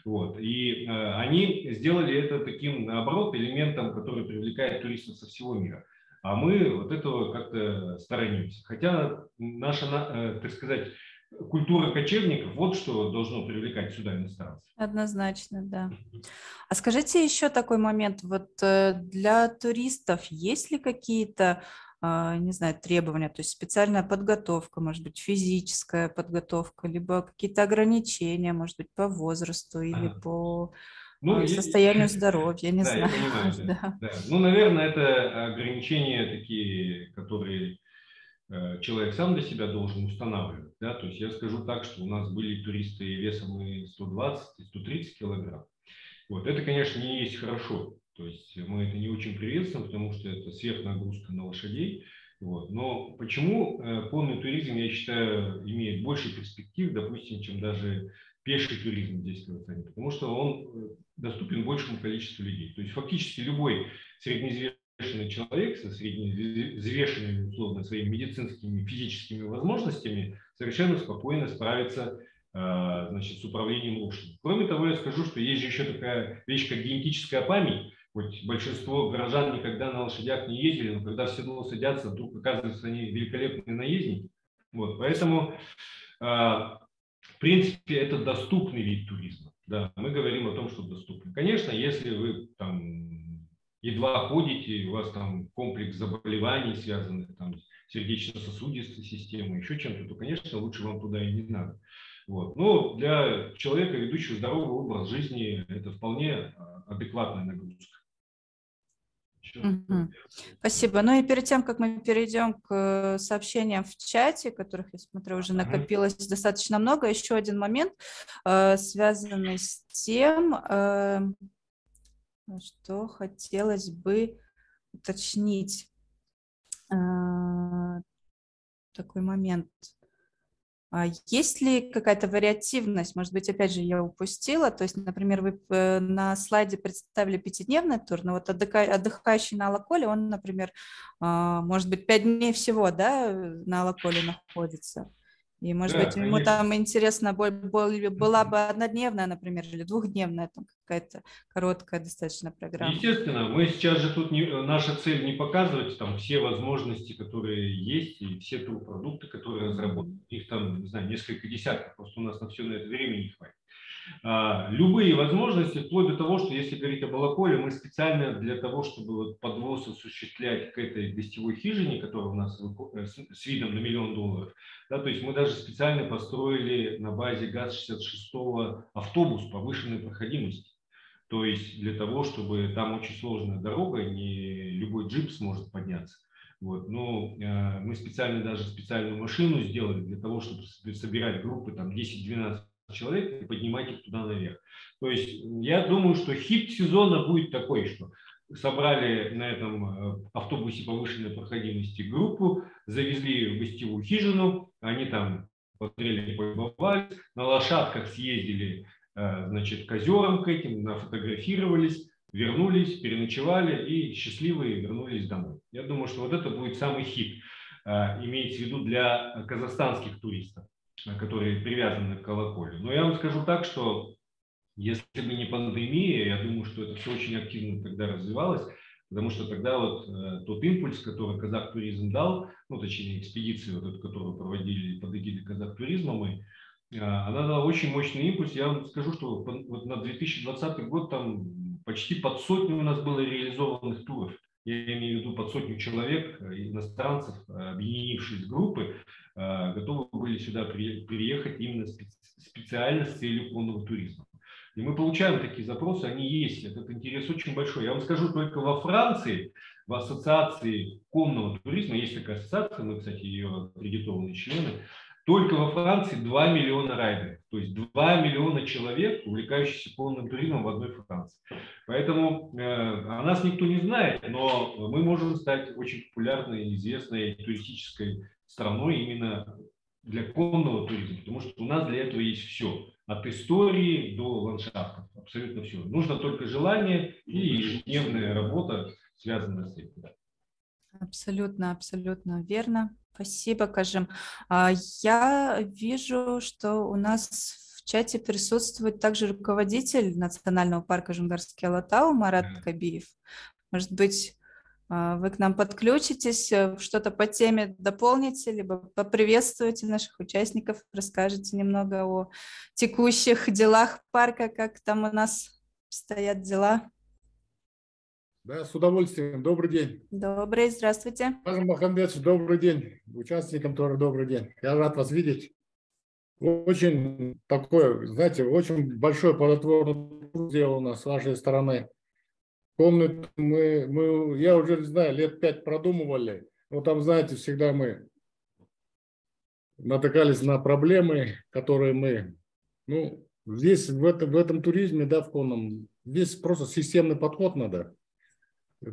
Вот. И э, они сделали это таким, наоборот, элементом, который привлекает туристов со всего мира. А мы вот этого как-то сторонимся. Хотя наша, э, так сказать, культура кочевников, вот что должно привлекать сюда иностранцев. Однозначно, да. А скажите еще такой момент. Вот э, для туристов есть ли какие-то не знаю, требования, то есть специальная подготовка, может быть, физическая подготовка, либо какие-то ограничения, может быть, по возрасту или ага. по ну, а, состоянию есть... *laughs* здоровья, не да, знаю. Я понимаю, *laughs* да. Да. Ну, наверное, это ограничения такие, которые э, человек сам для себя должен устанавливать. Да? То есть я скажу так, что у нас были туристы весом и 120, и 130 килограмм. Вот. Это, конечно, не есть хорошо. То есть мы это не очень приветствуем, потому что это сверхнагрузка на лошадей. Вот. Но почему э, конный туризм, я считаю, имеет больше перспектив, допустим, чем даже пеший туризм здесь в Казахстане? Потому что он э, доступен большему количеству людей. То есть фактически любой среднеизвешенный человек со среднеизвешенными, условно, своими медицинскими, физическими возможностями совершенно спокойно справится э, значит, с управлением лошадью. Кроме того, я скажу, что есть же еще такая вещь, как генетическая память, Хоть большинство горожан никогда на лошадях не ездили, но когда в седло садятся, вдруг оказываются они великолепные наездники. Вот, поэтому, э, в принципе, это доступный вид туризма. Да, мы говорим о том, что доступный. Конечно, если вы там едва ходите, у вас там комплекс заболеваний, связанных там, с сердечно-сосудистой системой, еще чем-то, то, конечно, лучше вам туда и не надо. Вот. Но для человека, ведущего здоровый образ жизни, это вполне а, адекватная нагрузка. Угу. Спасибо. Ну и перед тем, как мы перейдем к сообщениям в чате, которых, я смотрю, уже накопилось угу. достаточно много, еще один момент, э, связанный с тем, э, что хотелось бы уточнить. Э, такой момент. А есть ли какая-то вариативность? Может быть, опять же, я упустила. То есть, например, вы э, на слайде представили пятидневный тур, но вот отдыхающий на Алаколе, он, например, а, может быть, пять дней всего да, на Алаколе находится. И, может да, быть, ему конечно. там интересно, была бы однодневная, например, или двухдневная, там какая-то короткая достаточно программа. Естественно, мы сейчас же тут, не, наша цель не показывать там все возможности, которые есть, и все продукты, которые разработаны. Их там, не знаю, несколько десятков, просто у нас на все на это времени не хватит. А, любые возможности, вплоть до того, что если говорить об Алаколе, мы специально для того, чтобы подвоз осуществлять к этой гостевой хижине, которая у нас э, с видом на миллион долларов, да, то есть мы даже специально построили на базе ГАЗ-66 автобус повышенной проходимости. То есть для того, чтобы там очень сложная дорога, не любой джип сможет подняться. Вот. Но э, мы специально даже специальную машину сделали для того, чтобы собирать группы там 10-12 человек и поднимать их туда наверх. То есть я думаю, что хит сезона будет такой, что собрали на этом э, автобусе повышенной проходимости группу, завезли в гостевую хижину, они там посмотрели, побывали, на лошадках съездили э, значит, к озерам к этим, нафотографировались, вернулись, переночевали и счастливые вернулись домой. Я думаю, что вот это будет самый хит, э, имеется в виду для казахстанских туристов которые привязаны к колоколю. Но я вам скажу так, что если бы не пандемия, я думаю, что это все очень активно тогда развивалось, потому что тогда вот э, тот импульс, который казах туризм дал, ну точнее экспедиции, вот эту, которую проводили под эгидой казах туризма мы, э, она дала очень мощный импульс. Я вам скажу, что вот на 2020 год там почти под сотню у нас было реализованных туров я имею в виду под сотню человек, э, иностранцев, э, объединившись в группы, э, готовы были сюда приехать именно специально с целью конного туризма. И мы получаем такие запросы, они есть, этот интерес очень большой. Я вам скажу, только во Франции, в ассоциации конного туризма, есть такая ассоциация, мы, кстати, ее аккредитованные члены, только во Франции 2 миллиона райдеров, то есть 2 миллиона человек, увлекающихся конным туризмом в одной Франции. Поэтому э, о нас никто не знает, но мы можем стать очень популярной, известной туристической страной именно для конного туризма, потому что у нас для этого есть все, от истории до ландшафтов, абсолютно все. Нужно только желание и ежедневная работа, связанная с этим. Абсолютно, абсолютно верно. Спасибо, Кажем. А, я вижу, что у нас в чате присутствует также руководитель Национального парка Жунгарский Алатау Марат Кабиев. Может быть, а, вы к нам подключитесь, э, что-то по теме дополните, либо поприветствуете наших участников, расскажете немного о текущих делах парка, как там у нас стоят дела. Да, с удовольствием. Добрый день. Добрый, здравствуйте. Казым Махамбетович, добрый день. Участникам тоже добрый день. Я рад вас видеть. Очень такое, знаете, очень большой плодотворный труд сделано с вашей стороны. Комнату мы, мы, я уже не знаю, лет пять продумывали. Но там, знаете, всегда мы натыкались на проблемы, которые мы, ну, здесь в этом, в этом туризме, да, в конном, здесь просто системный подход надо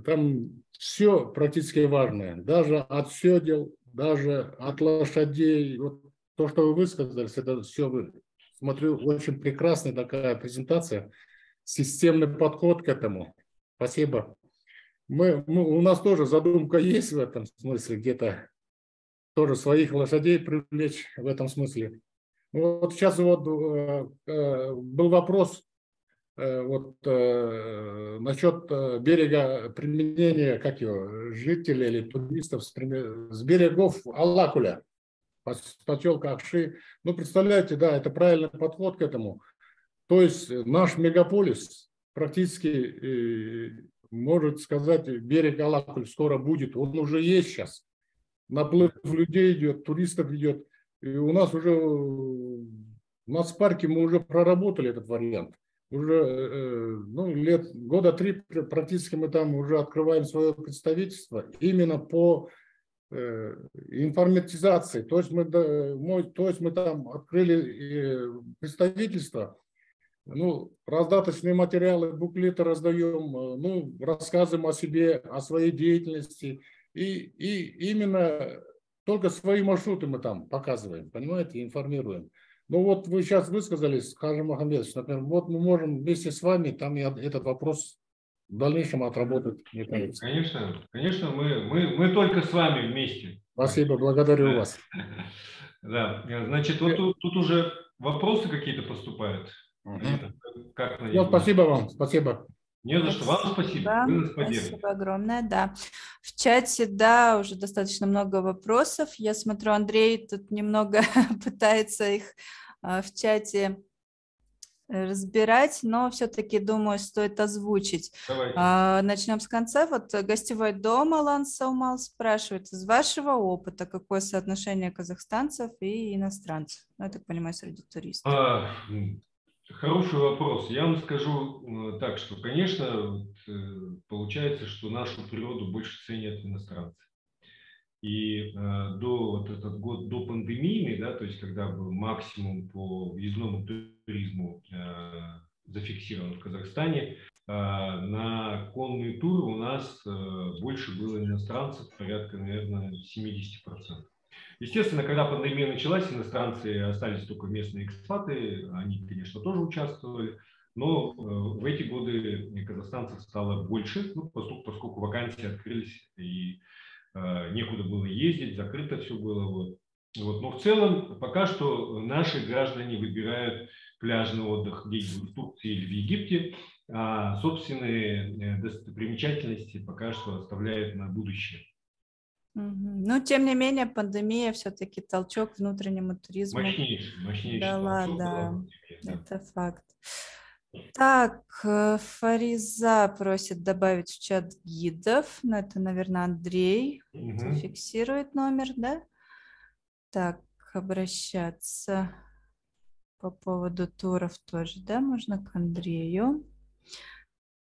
там все практически важное, даже от седел, даже от лошадей. Вот то, что вы высказались, это все, смотрю, очень прекрасная такая презентация, системный подход к этому. Спасибо. Мы, мы, у нас тоже задумка есть в этом смысле, где-то тоже своих лошадей привлечь в этом смысле. Вот сейчас вот э, э, был вопрос вот э, насчет э, берега применения, как его, жителей или туристов с, с берегов Аллакуля, поселка Акши. Ну, представляете, да, это правильный подход к этому. То есть наш мегаполис практически, может сказать, берег Аллакуль скоро будет. Он уже есть сейчас. Наплыв людей идет, туристов идет. И у нас уже, у нас в парке мы уже проработали этот вариант уже э, ну, лет, года три практически мы там уже открываем свое представительство именно по э, информатизации. То есть мы, то есть мы там открыли э, представительство, ну, раздаточные материалы, буклеты раздаем, ну, рассказываем о себе, о своей деятельности. И, и именно только свои маршруты мы там показываем, понимаете, информируем. Ну вот вы сейчас высказались, скажем, Махамбедович, например, вот мы можем вместе с вами там этот вопрос в дальнейшем отработать, мне кажется. Конечно, конечно, мы, мы, мы только с вами вместе. Спасибо, благодарю да. вас. *laughs* Да, значит, вот тут, тут уже вопросы какие-то поступают. Угу. Как ну, спасибо вам, спасибо. Не за что, вам спасибо. Вы спасибо огромное, да. В чате, да, уже достаточно много вопросов. Я смотрю, Андрей тут немного *laughs* пытается их а, в чате разбирать, но все-таки, думаю, стоит озвучить. Давайте. А, начнем с конца. Вот гостевой дом Алан Саумал спрашивает, из вашего опыта какое соотношение казахстанцев и иностранцев? Ну, я так понимаю, среди туристов. А, хороший вопрос. Я вам скажу так, что, конечно, э, получается, что нашу природу больше ценят иностранцы. И э, до вот этот год, до пандемийный, да, то есть когда был максимум по въездному туризму э, зафиксирован в Казахстане, э, на конный тур у нас э, больше было иностранцев, порядка, наверное, 70%. Естественно, когда пандемия началась, иностранцы остались только местные экспаты, они, конечно, тоже участвовали, но э, в эти годы казахстанцев стало больше, ну, поскольку, поскольку вакансии открылись и Э, некуда было ездить, закрыто все было. Вот. Вот. Но в целом пока что наши граждане выбирают пляжный отдых где-нибудь в Турции или в Египте, а собственные э, достопримечательности пока что оставляют на будущее. Но, тем не менее, пандемия все-таки толчок внутреннему туризму. Мощнейший, мощнейший дала, толчок. Да, да, это факт. Так, э, Фариза просит добавить в чат гидов. Ну, это, наверное, Андрей угу. зафиксирует номер, да? Так, обращаться по поводу туров тоже, да, можно к Андрею.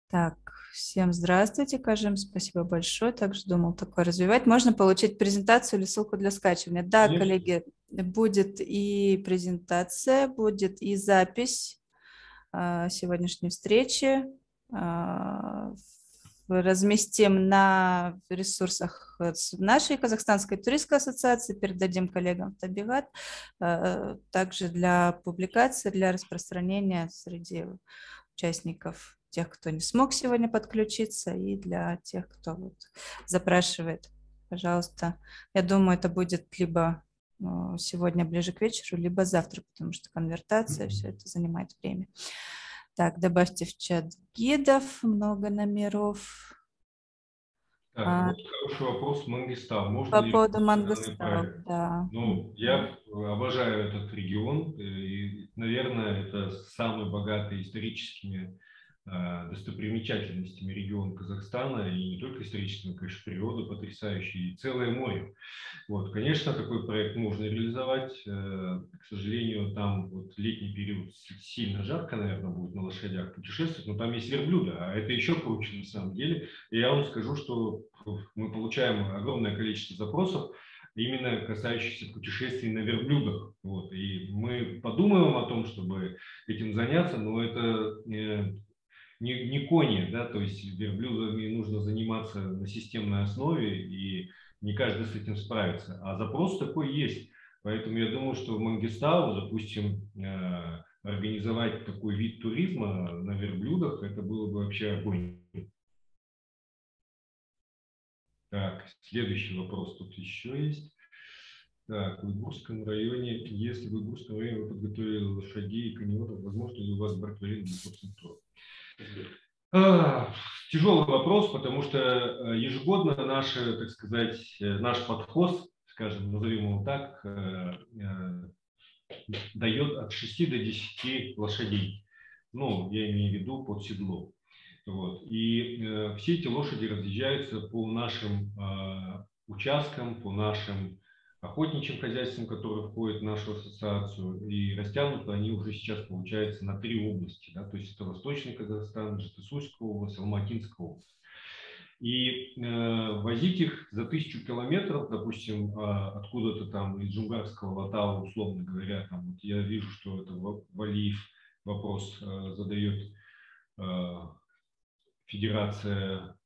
Так, всем здравствуйте, Кажем, спасибо большое. Также думал такое развивать. Можно получить презентацию или ссылку для скачивания? Да, Конечно. коллеги, будет и презентация, будет и запись а, сегодняшней встречи. А, разместим на ресурсах нашей Казахстанской туристской ассоциации, передадим коллегам в Табигат, а, также для публикации, для распространения среди участников, тех, кто не смог сегодня подключиться, и для тех, кто вот запрашивает. Пожалуйста, я думаю, это будет либо Э, сегодня ближе к вечеру, либо завтра, потому что конвертация, все это занимает время. Так, добавьте в чат гидов, много номеров. Так, а, вот хороший вопрос Мангистау. Можно по поводу Мангистау, да. Ну, я обожаю этот регион, и, наверное, это самый богатый историческими Э, достопримечательностями региона Казахстана, и не только историческими, конечно, природа потрясающая, и целое море. Вот, конечно, такой проект можно реализовать. Э, к сожалению, там вот летний период сильно жарко, наверное, будет на лошадях путешествовать, но там есть верблюда, а это еще круче на самом деле. И я вам скажу, что мы получаем огромное количество запросов, именно касающихся путешествий на верблюдах. Вот. И мы подумаем о том, чтобы этим заняться, но это э, не, не кони, да, то есть верблюдами нужно заниматься на системной основе, и не каждый с этим справится. А запрос такой есть. Поэтому я думаю, что в Мангистау, допустим, э, организовать такой вид туризма на верблюдах, это было бы вообще огонь. Так, следующий вопрос тут еще есть. Так, в Уйгурском районе, если в Уйгурском районе вы подготовили лошадей и коневодов, возможно ли у вас брать в аренду собственный тур? Тяжелый вопрос, потому что э, ежегодно наш, так сказать, э, наш подход, скажем, назовем его так, э, дает от 6 до 10 лошадей. Ну, я имею в виду под седло. Вот. И э, все эти лошади разъезжаются по нашим э, участкам, по нашим охотничьим хозяйствам, которые входят в нашу ассоциацию, и растянуты они уже сейчас, получается, на три области. Да? То есть это Восточный Казахстан, Житесуйская область, Алматинская область. И э, возить их за тысячу километров, допустим, э, откуда-то там из Джунгарского Ватала, условно говоря, там, вот я вижу, что это Валиев вопрос э, задает э, Федерация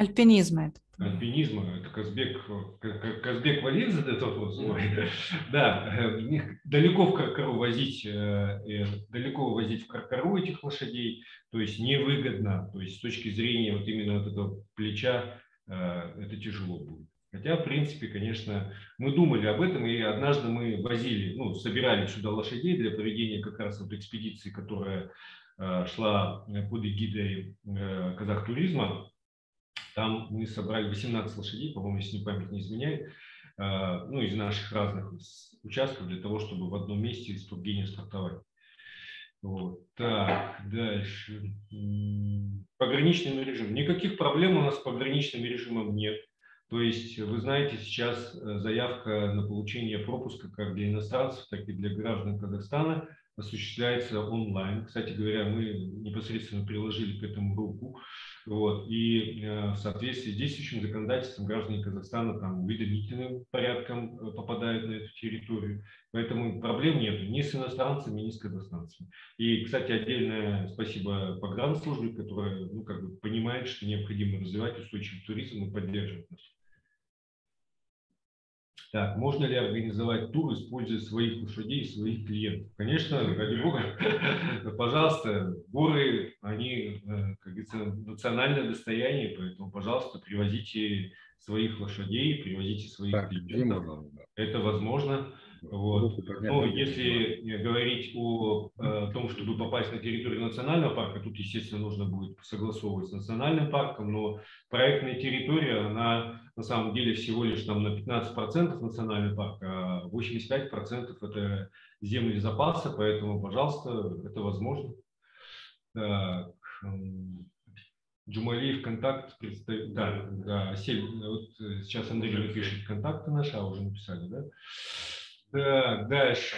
Альпинизма это. Альпинизма, это Казбек, Казбек Валид задает вопрос. Да, далеко в Каркару возить, далеко возить в Каркару этих лошадей, то есть невыгодно, то есть с точки зрения вот именно вот этого плеча это тяжело будет. Хотя, в принципе, конечно, мы думали об этом, и однажды мы возили, ну, собирали сюда лошадей для проведения как раз вот экспедиции, которая э, шла под эгидой э, казах туризма. Там мы собрали 18 лошадей, по-моему, если не память не изменяет, э, ну, из наших разных участков для того, чтобы в одном месте из Тургенева стартовать. Вот. Так, дальше. Пограничный режим. Никаких проблем у нас с пограничным режимом нет. То есть, вы знаете, сейчас э, заявка на получение пропуска как для иностранцев, так и для граждан Казахстана осуществляется онлайн. Кстати говоря, мы непосредственно приложили к этому руку. Вот, и э, в соответствии с действующим законодательством граждане Казахстана там уведомительным порядком э, попадают на эту территорию. Поэтому проблем нет ни с иностранцами, ни с казахстанцами. И, кстати, отдельное спасибо погранслужбе, которая ну, как бы понимает, что необходимо развивать устойчивый туризм и поддерживать нас. Так, можно ли организовать тур, используя своих лошадей и своих клиентов? Конечно, ради бога, *laughs* пожалуйста, горы, они, э, как говорится, национальное достояние, поэтому, пожалуйста, привозите своих лошадей, привозите своих так, клиентов. Это возможно. Вот. Ну, если говорить о, о том, чтобы попасть на территорию национального парка, тут, естественно, нужно будет согласовывать с национальным парком, но проектная территория, она на самом деле всего лишь там на 15% национальный парк, а 85% это земли запаса, поэтому, пожалуйста, это возможно. Так. Джумалиев контакт представитель, да, да, Сель, вот э, сейчас Андрей пишет контакты наши, а уже написали, да? Так, дальше.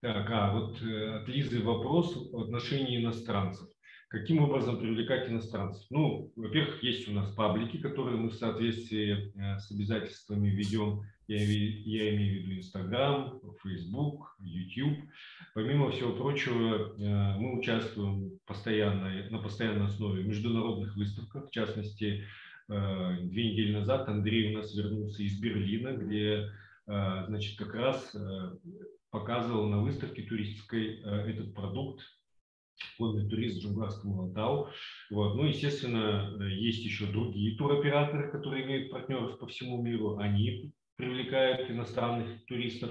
Так, а вот э, от Лизы вопрос в отношении иностранцев. Каким образом привлекать иностранцев? Ну, во-первых, есть у нас паблики, которые мы в соответствии э, с обязательствами ведем. Я, я имею в виду Инстаграм, Фейсбук, YouTube. Помимо всего прочего, э, мы участвуем постоянно, на постоянной основе в международных выставках. В частности, две недели назад Андрей у нас вернулся из Берлина, где значит, как раз показывал на выставке туристической этот продукт конный турист Джунгарскому Алтау. Вот. Ну, естественно, есть еще другие туроператоры, которые имеют партнеров по всему миру. Они привлекают иностранных туристов.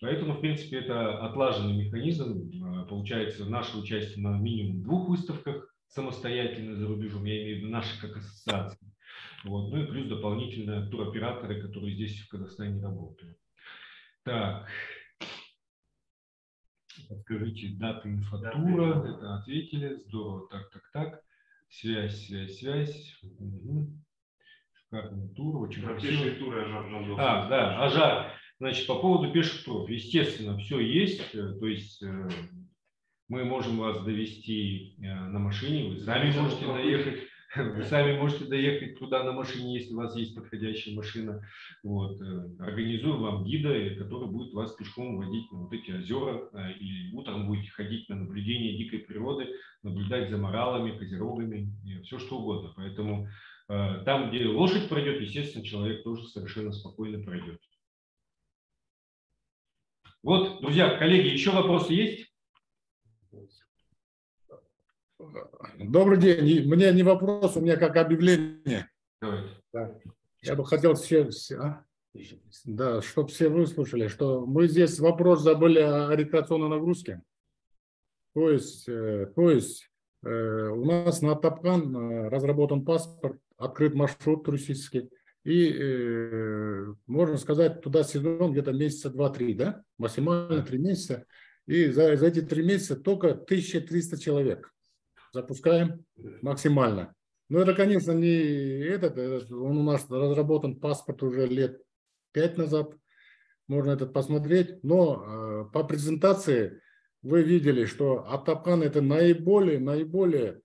Поэтому, в принципе, это отлаженный механизм. Получается, наше участие на минимум двух выставках самостоятельно за рубежом, я имею в виду наши как ассоциации. Вот. Ну и плюс дополнительно туроператоры, которые здесь в Казахстане работают. Так, Подскажите, дата инфатура, это ответили, здорово, так, так, так. Связь, связь, связь. Угу. Шикарный тур, очень красивый. тур, А, да, ажар. Значит, по поводу пеших туров. Естественно, все есть. Э, то есть э, мы можем вас довести э, на машине, вы сами можете доехать. Вы сами можете доехать туда на машине, если у вас есть подходящая машина. Вот. Э, организую вам гида, который будет вас пешком водить на вот эти озера, э, и утром будете ходить на наблюдение дикой природы, наблюдать за моралами, козерогами, все что угодно. Поэтому э, там, где лошадь пройдет, естественно, человек тоже совершенно спокойно пройдет. Вот, друзья, коллеги, еще вопросы есть? Добрый день. Мне не вопрос, у меня как объявление. Да. Я бы хотел все, все а? да, чтобы все выслушали, что мы здесь вопрос забыли о рекреационной нагрузке. То есть, э, то есть э, у нас на Тапкан э, разработан паспорт, открыт маршрут туристический. И, можно сказать, туда сезон где-то месяца два-три, да? Максимально три месяца. И за, за эти три месяца только 1300 человек запускаем максимально. Но это, конечно, не этот, он у нас разработан паспорт уже лет пять назад, можно этот посмотреть. Но э, по презентации вы видели, что Атапкан это наиболее, наиболее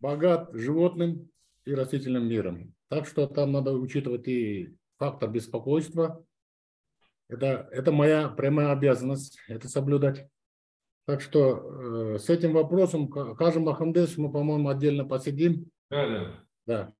богат животным и растительным миром. Так что там надо учитывать и фактор беспокойства. Это, это моя прямая обязанность это соблюдать. Так что э, с этим вопросом Кажем Ахамдеш мы, по-моему, отдельно посидим Да, да. Да.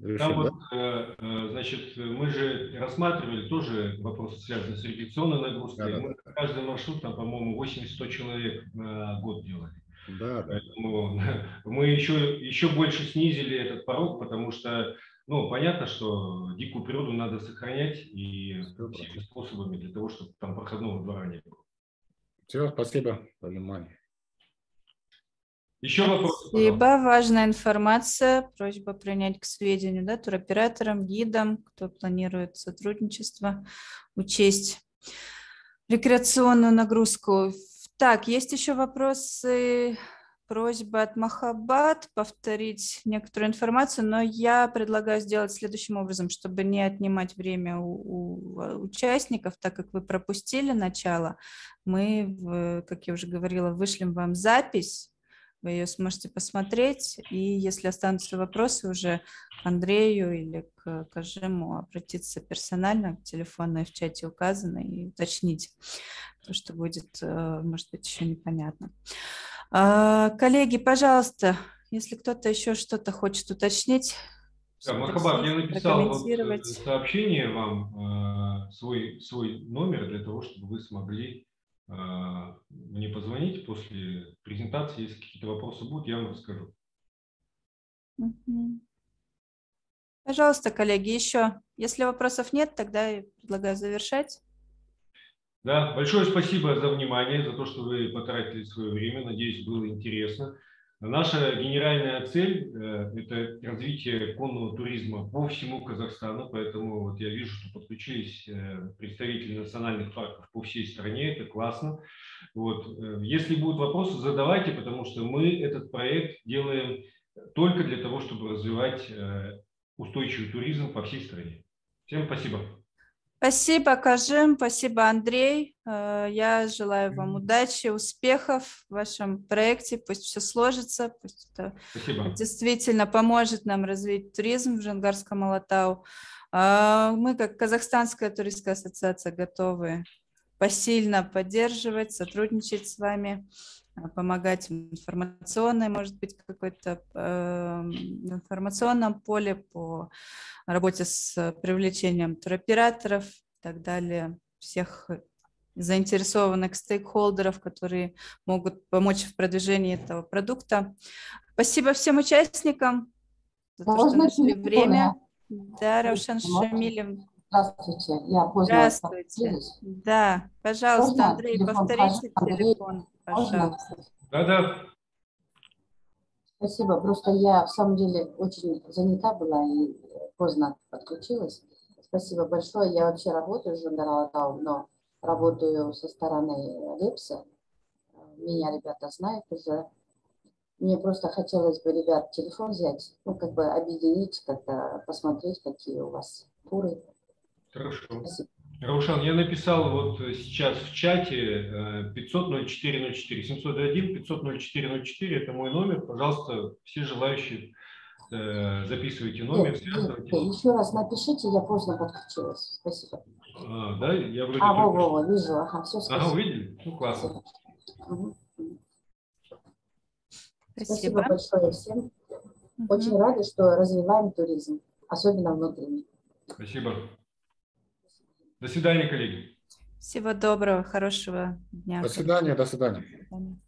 Решим, Там да? вот, э, э, значит, мы же рассматривали тоже вопросы, связанные с регуляционной нагрузкой. Да, да, Мы каждый маршрут, там, по-моему, 80-100 человек на год делали. Да, да. Поэтому *laughs* мы еще, еще больше снизили этот порог, потому что, ну, понятно, что дикую природу надо сохранять и всеми способами для того, чтобы там проходного двора не было. Все, спасибо за внимание. Еще вопросы? пожалуйста? Спасибо. Важная информация. Просьба принять к сведению да, туроператорам, гидам, кто планирует сотрудничество, учесть рекреационную нагрузку. Так, есть еще вопросы. Просьба от Махабад повторить некоторую информацию, но я предлагаю сделать следующим образом, чтобы не отнимать время у, у, участников, так как вы пропустили начало, мы, как я уже говорила, вышлем вам запись, вы ее сможете посмотреть, и если останутся вопросы уже к Андрею или к Кажиму обратиться персонально, телефонные в чате указаны, и уточнить то, что будет, э, может быть, еще непонятно. Коллеги, пожалуйста, если кто-то еще что-то хочет уточнить, Да, Махаббат, я написал вот, э, сообщение вам, э, свой, свой номер для того, чтобы вы смогли э, мне позвонить после презентации. Если какие-то вопросы будут, я вам расскажу. Пожалуйста, коллеги, еще. Если вопросов нет, тогда я предлагаю завершать. Да, большое спасибо за внимание, за то, что вы потратили свое время. Надеюсь, было интересно. Наша генеральная цель э, – это развитие конного туризма по всему Казахстану, поэтому вот я вижу, что подключились э, представители национальных парков по всей стране, это классно. Вот. э, Если будут вопросы, задавайте, потому что мы этот проект делаем только для того, чтобы развивать устойчивый туризм по всей стране. Всем спасибо. Спасибо, Кажим, спасибо, Андрей. Э, Я желаю вам удачи, успехов в вашем проекте. Пусть все сложится, пусть это Спасибо. действительно поможет нам развить туризм в Жангарском Алатау. А, Мы, как Казахстанская туристская ассоциация, готовы посильно поддерживать, сотрудничать с вами, помогать в информационной, может быть, какой-то э, информационном поле по работе с привлечением туроператоров и так далее, всех заинтересованных стейкхолдеров, которые могут помочь в продвижении этого продукта. Спасибо всем участникам за то, что нашли время. Да, Равшан? Шамилев, Здравствуйте, я поздно здравствуйте. Да, пожалуйста, Можно Андрей, телефон повторите телефон? Пожалуйста. Да-да, Спасибо, просто я в самом деле очень занята была и поздно подключилась. Спасибо большое. Я вообще работаю в Жандаралатау, но работаю со стороны Лепса. Меня ребята знают уже. Мне просто хотелось бы, ребят, телефон взять, ну, как бы объединить, как-то посмотреть, какие у вас туры. хорошо. Спасибо. Раушан, я написал вот сейчас в чате э, 500 0404, 701 500 0404, это мой номер. Пожалуйста, все желающие э, записывайте номер, Нет, нет, связывайтесь. еще раз напишите, я поздно подключилась. Спасибо. А, да, я вроде А, только во, во, во, вижу. Ага, все, Ага, спасибо. увидели? Ну, классно. Спасибо. Спасибо большое всем. Очень рады, что развиваем туризм, особенно внутренний. Спасибо. До свидания, коллеги. Всего доброго, хорошего дня. До свидания, до свидания. До свидания.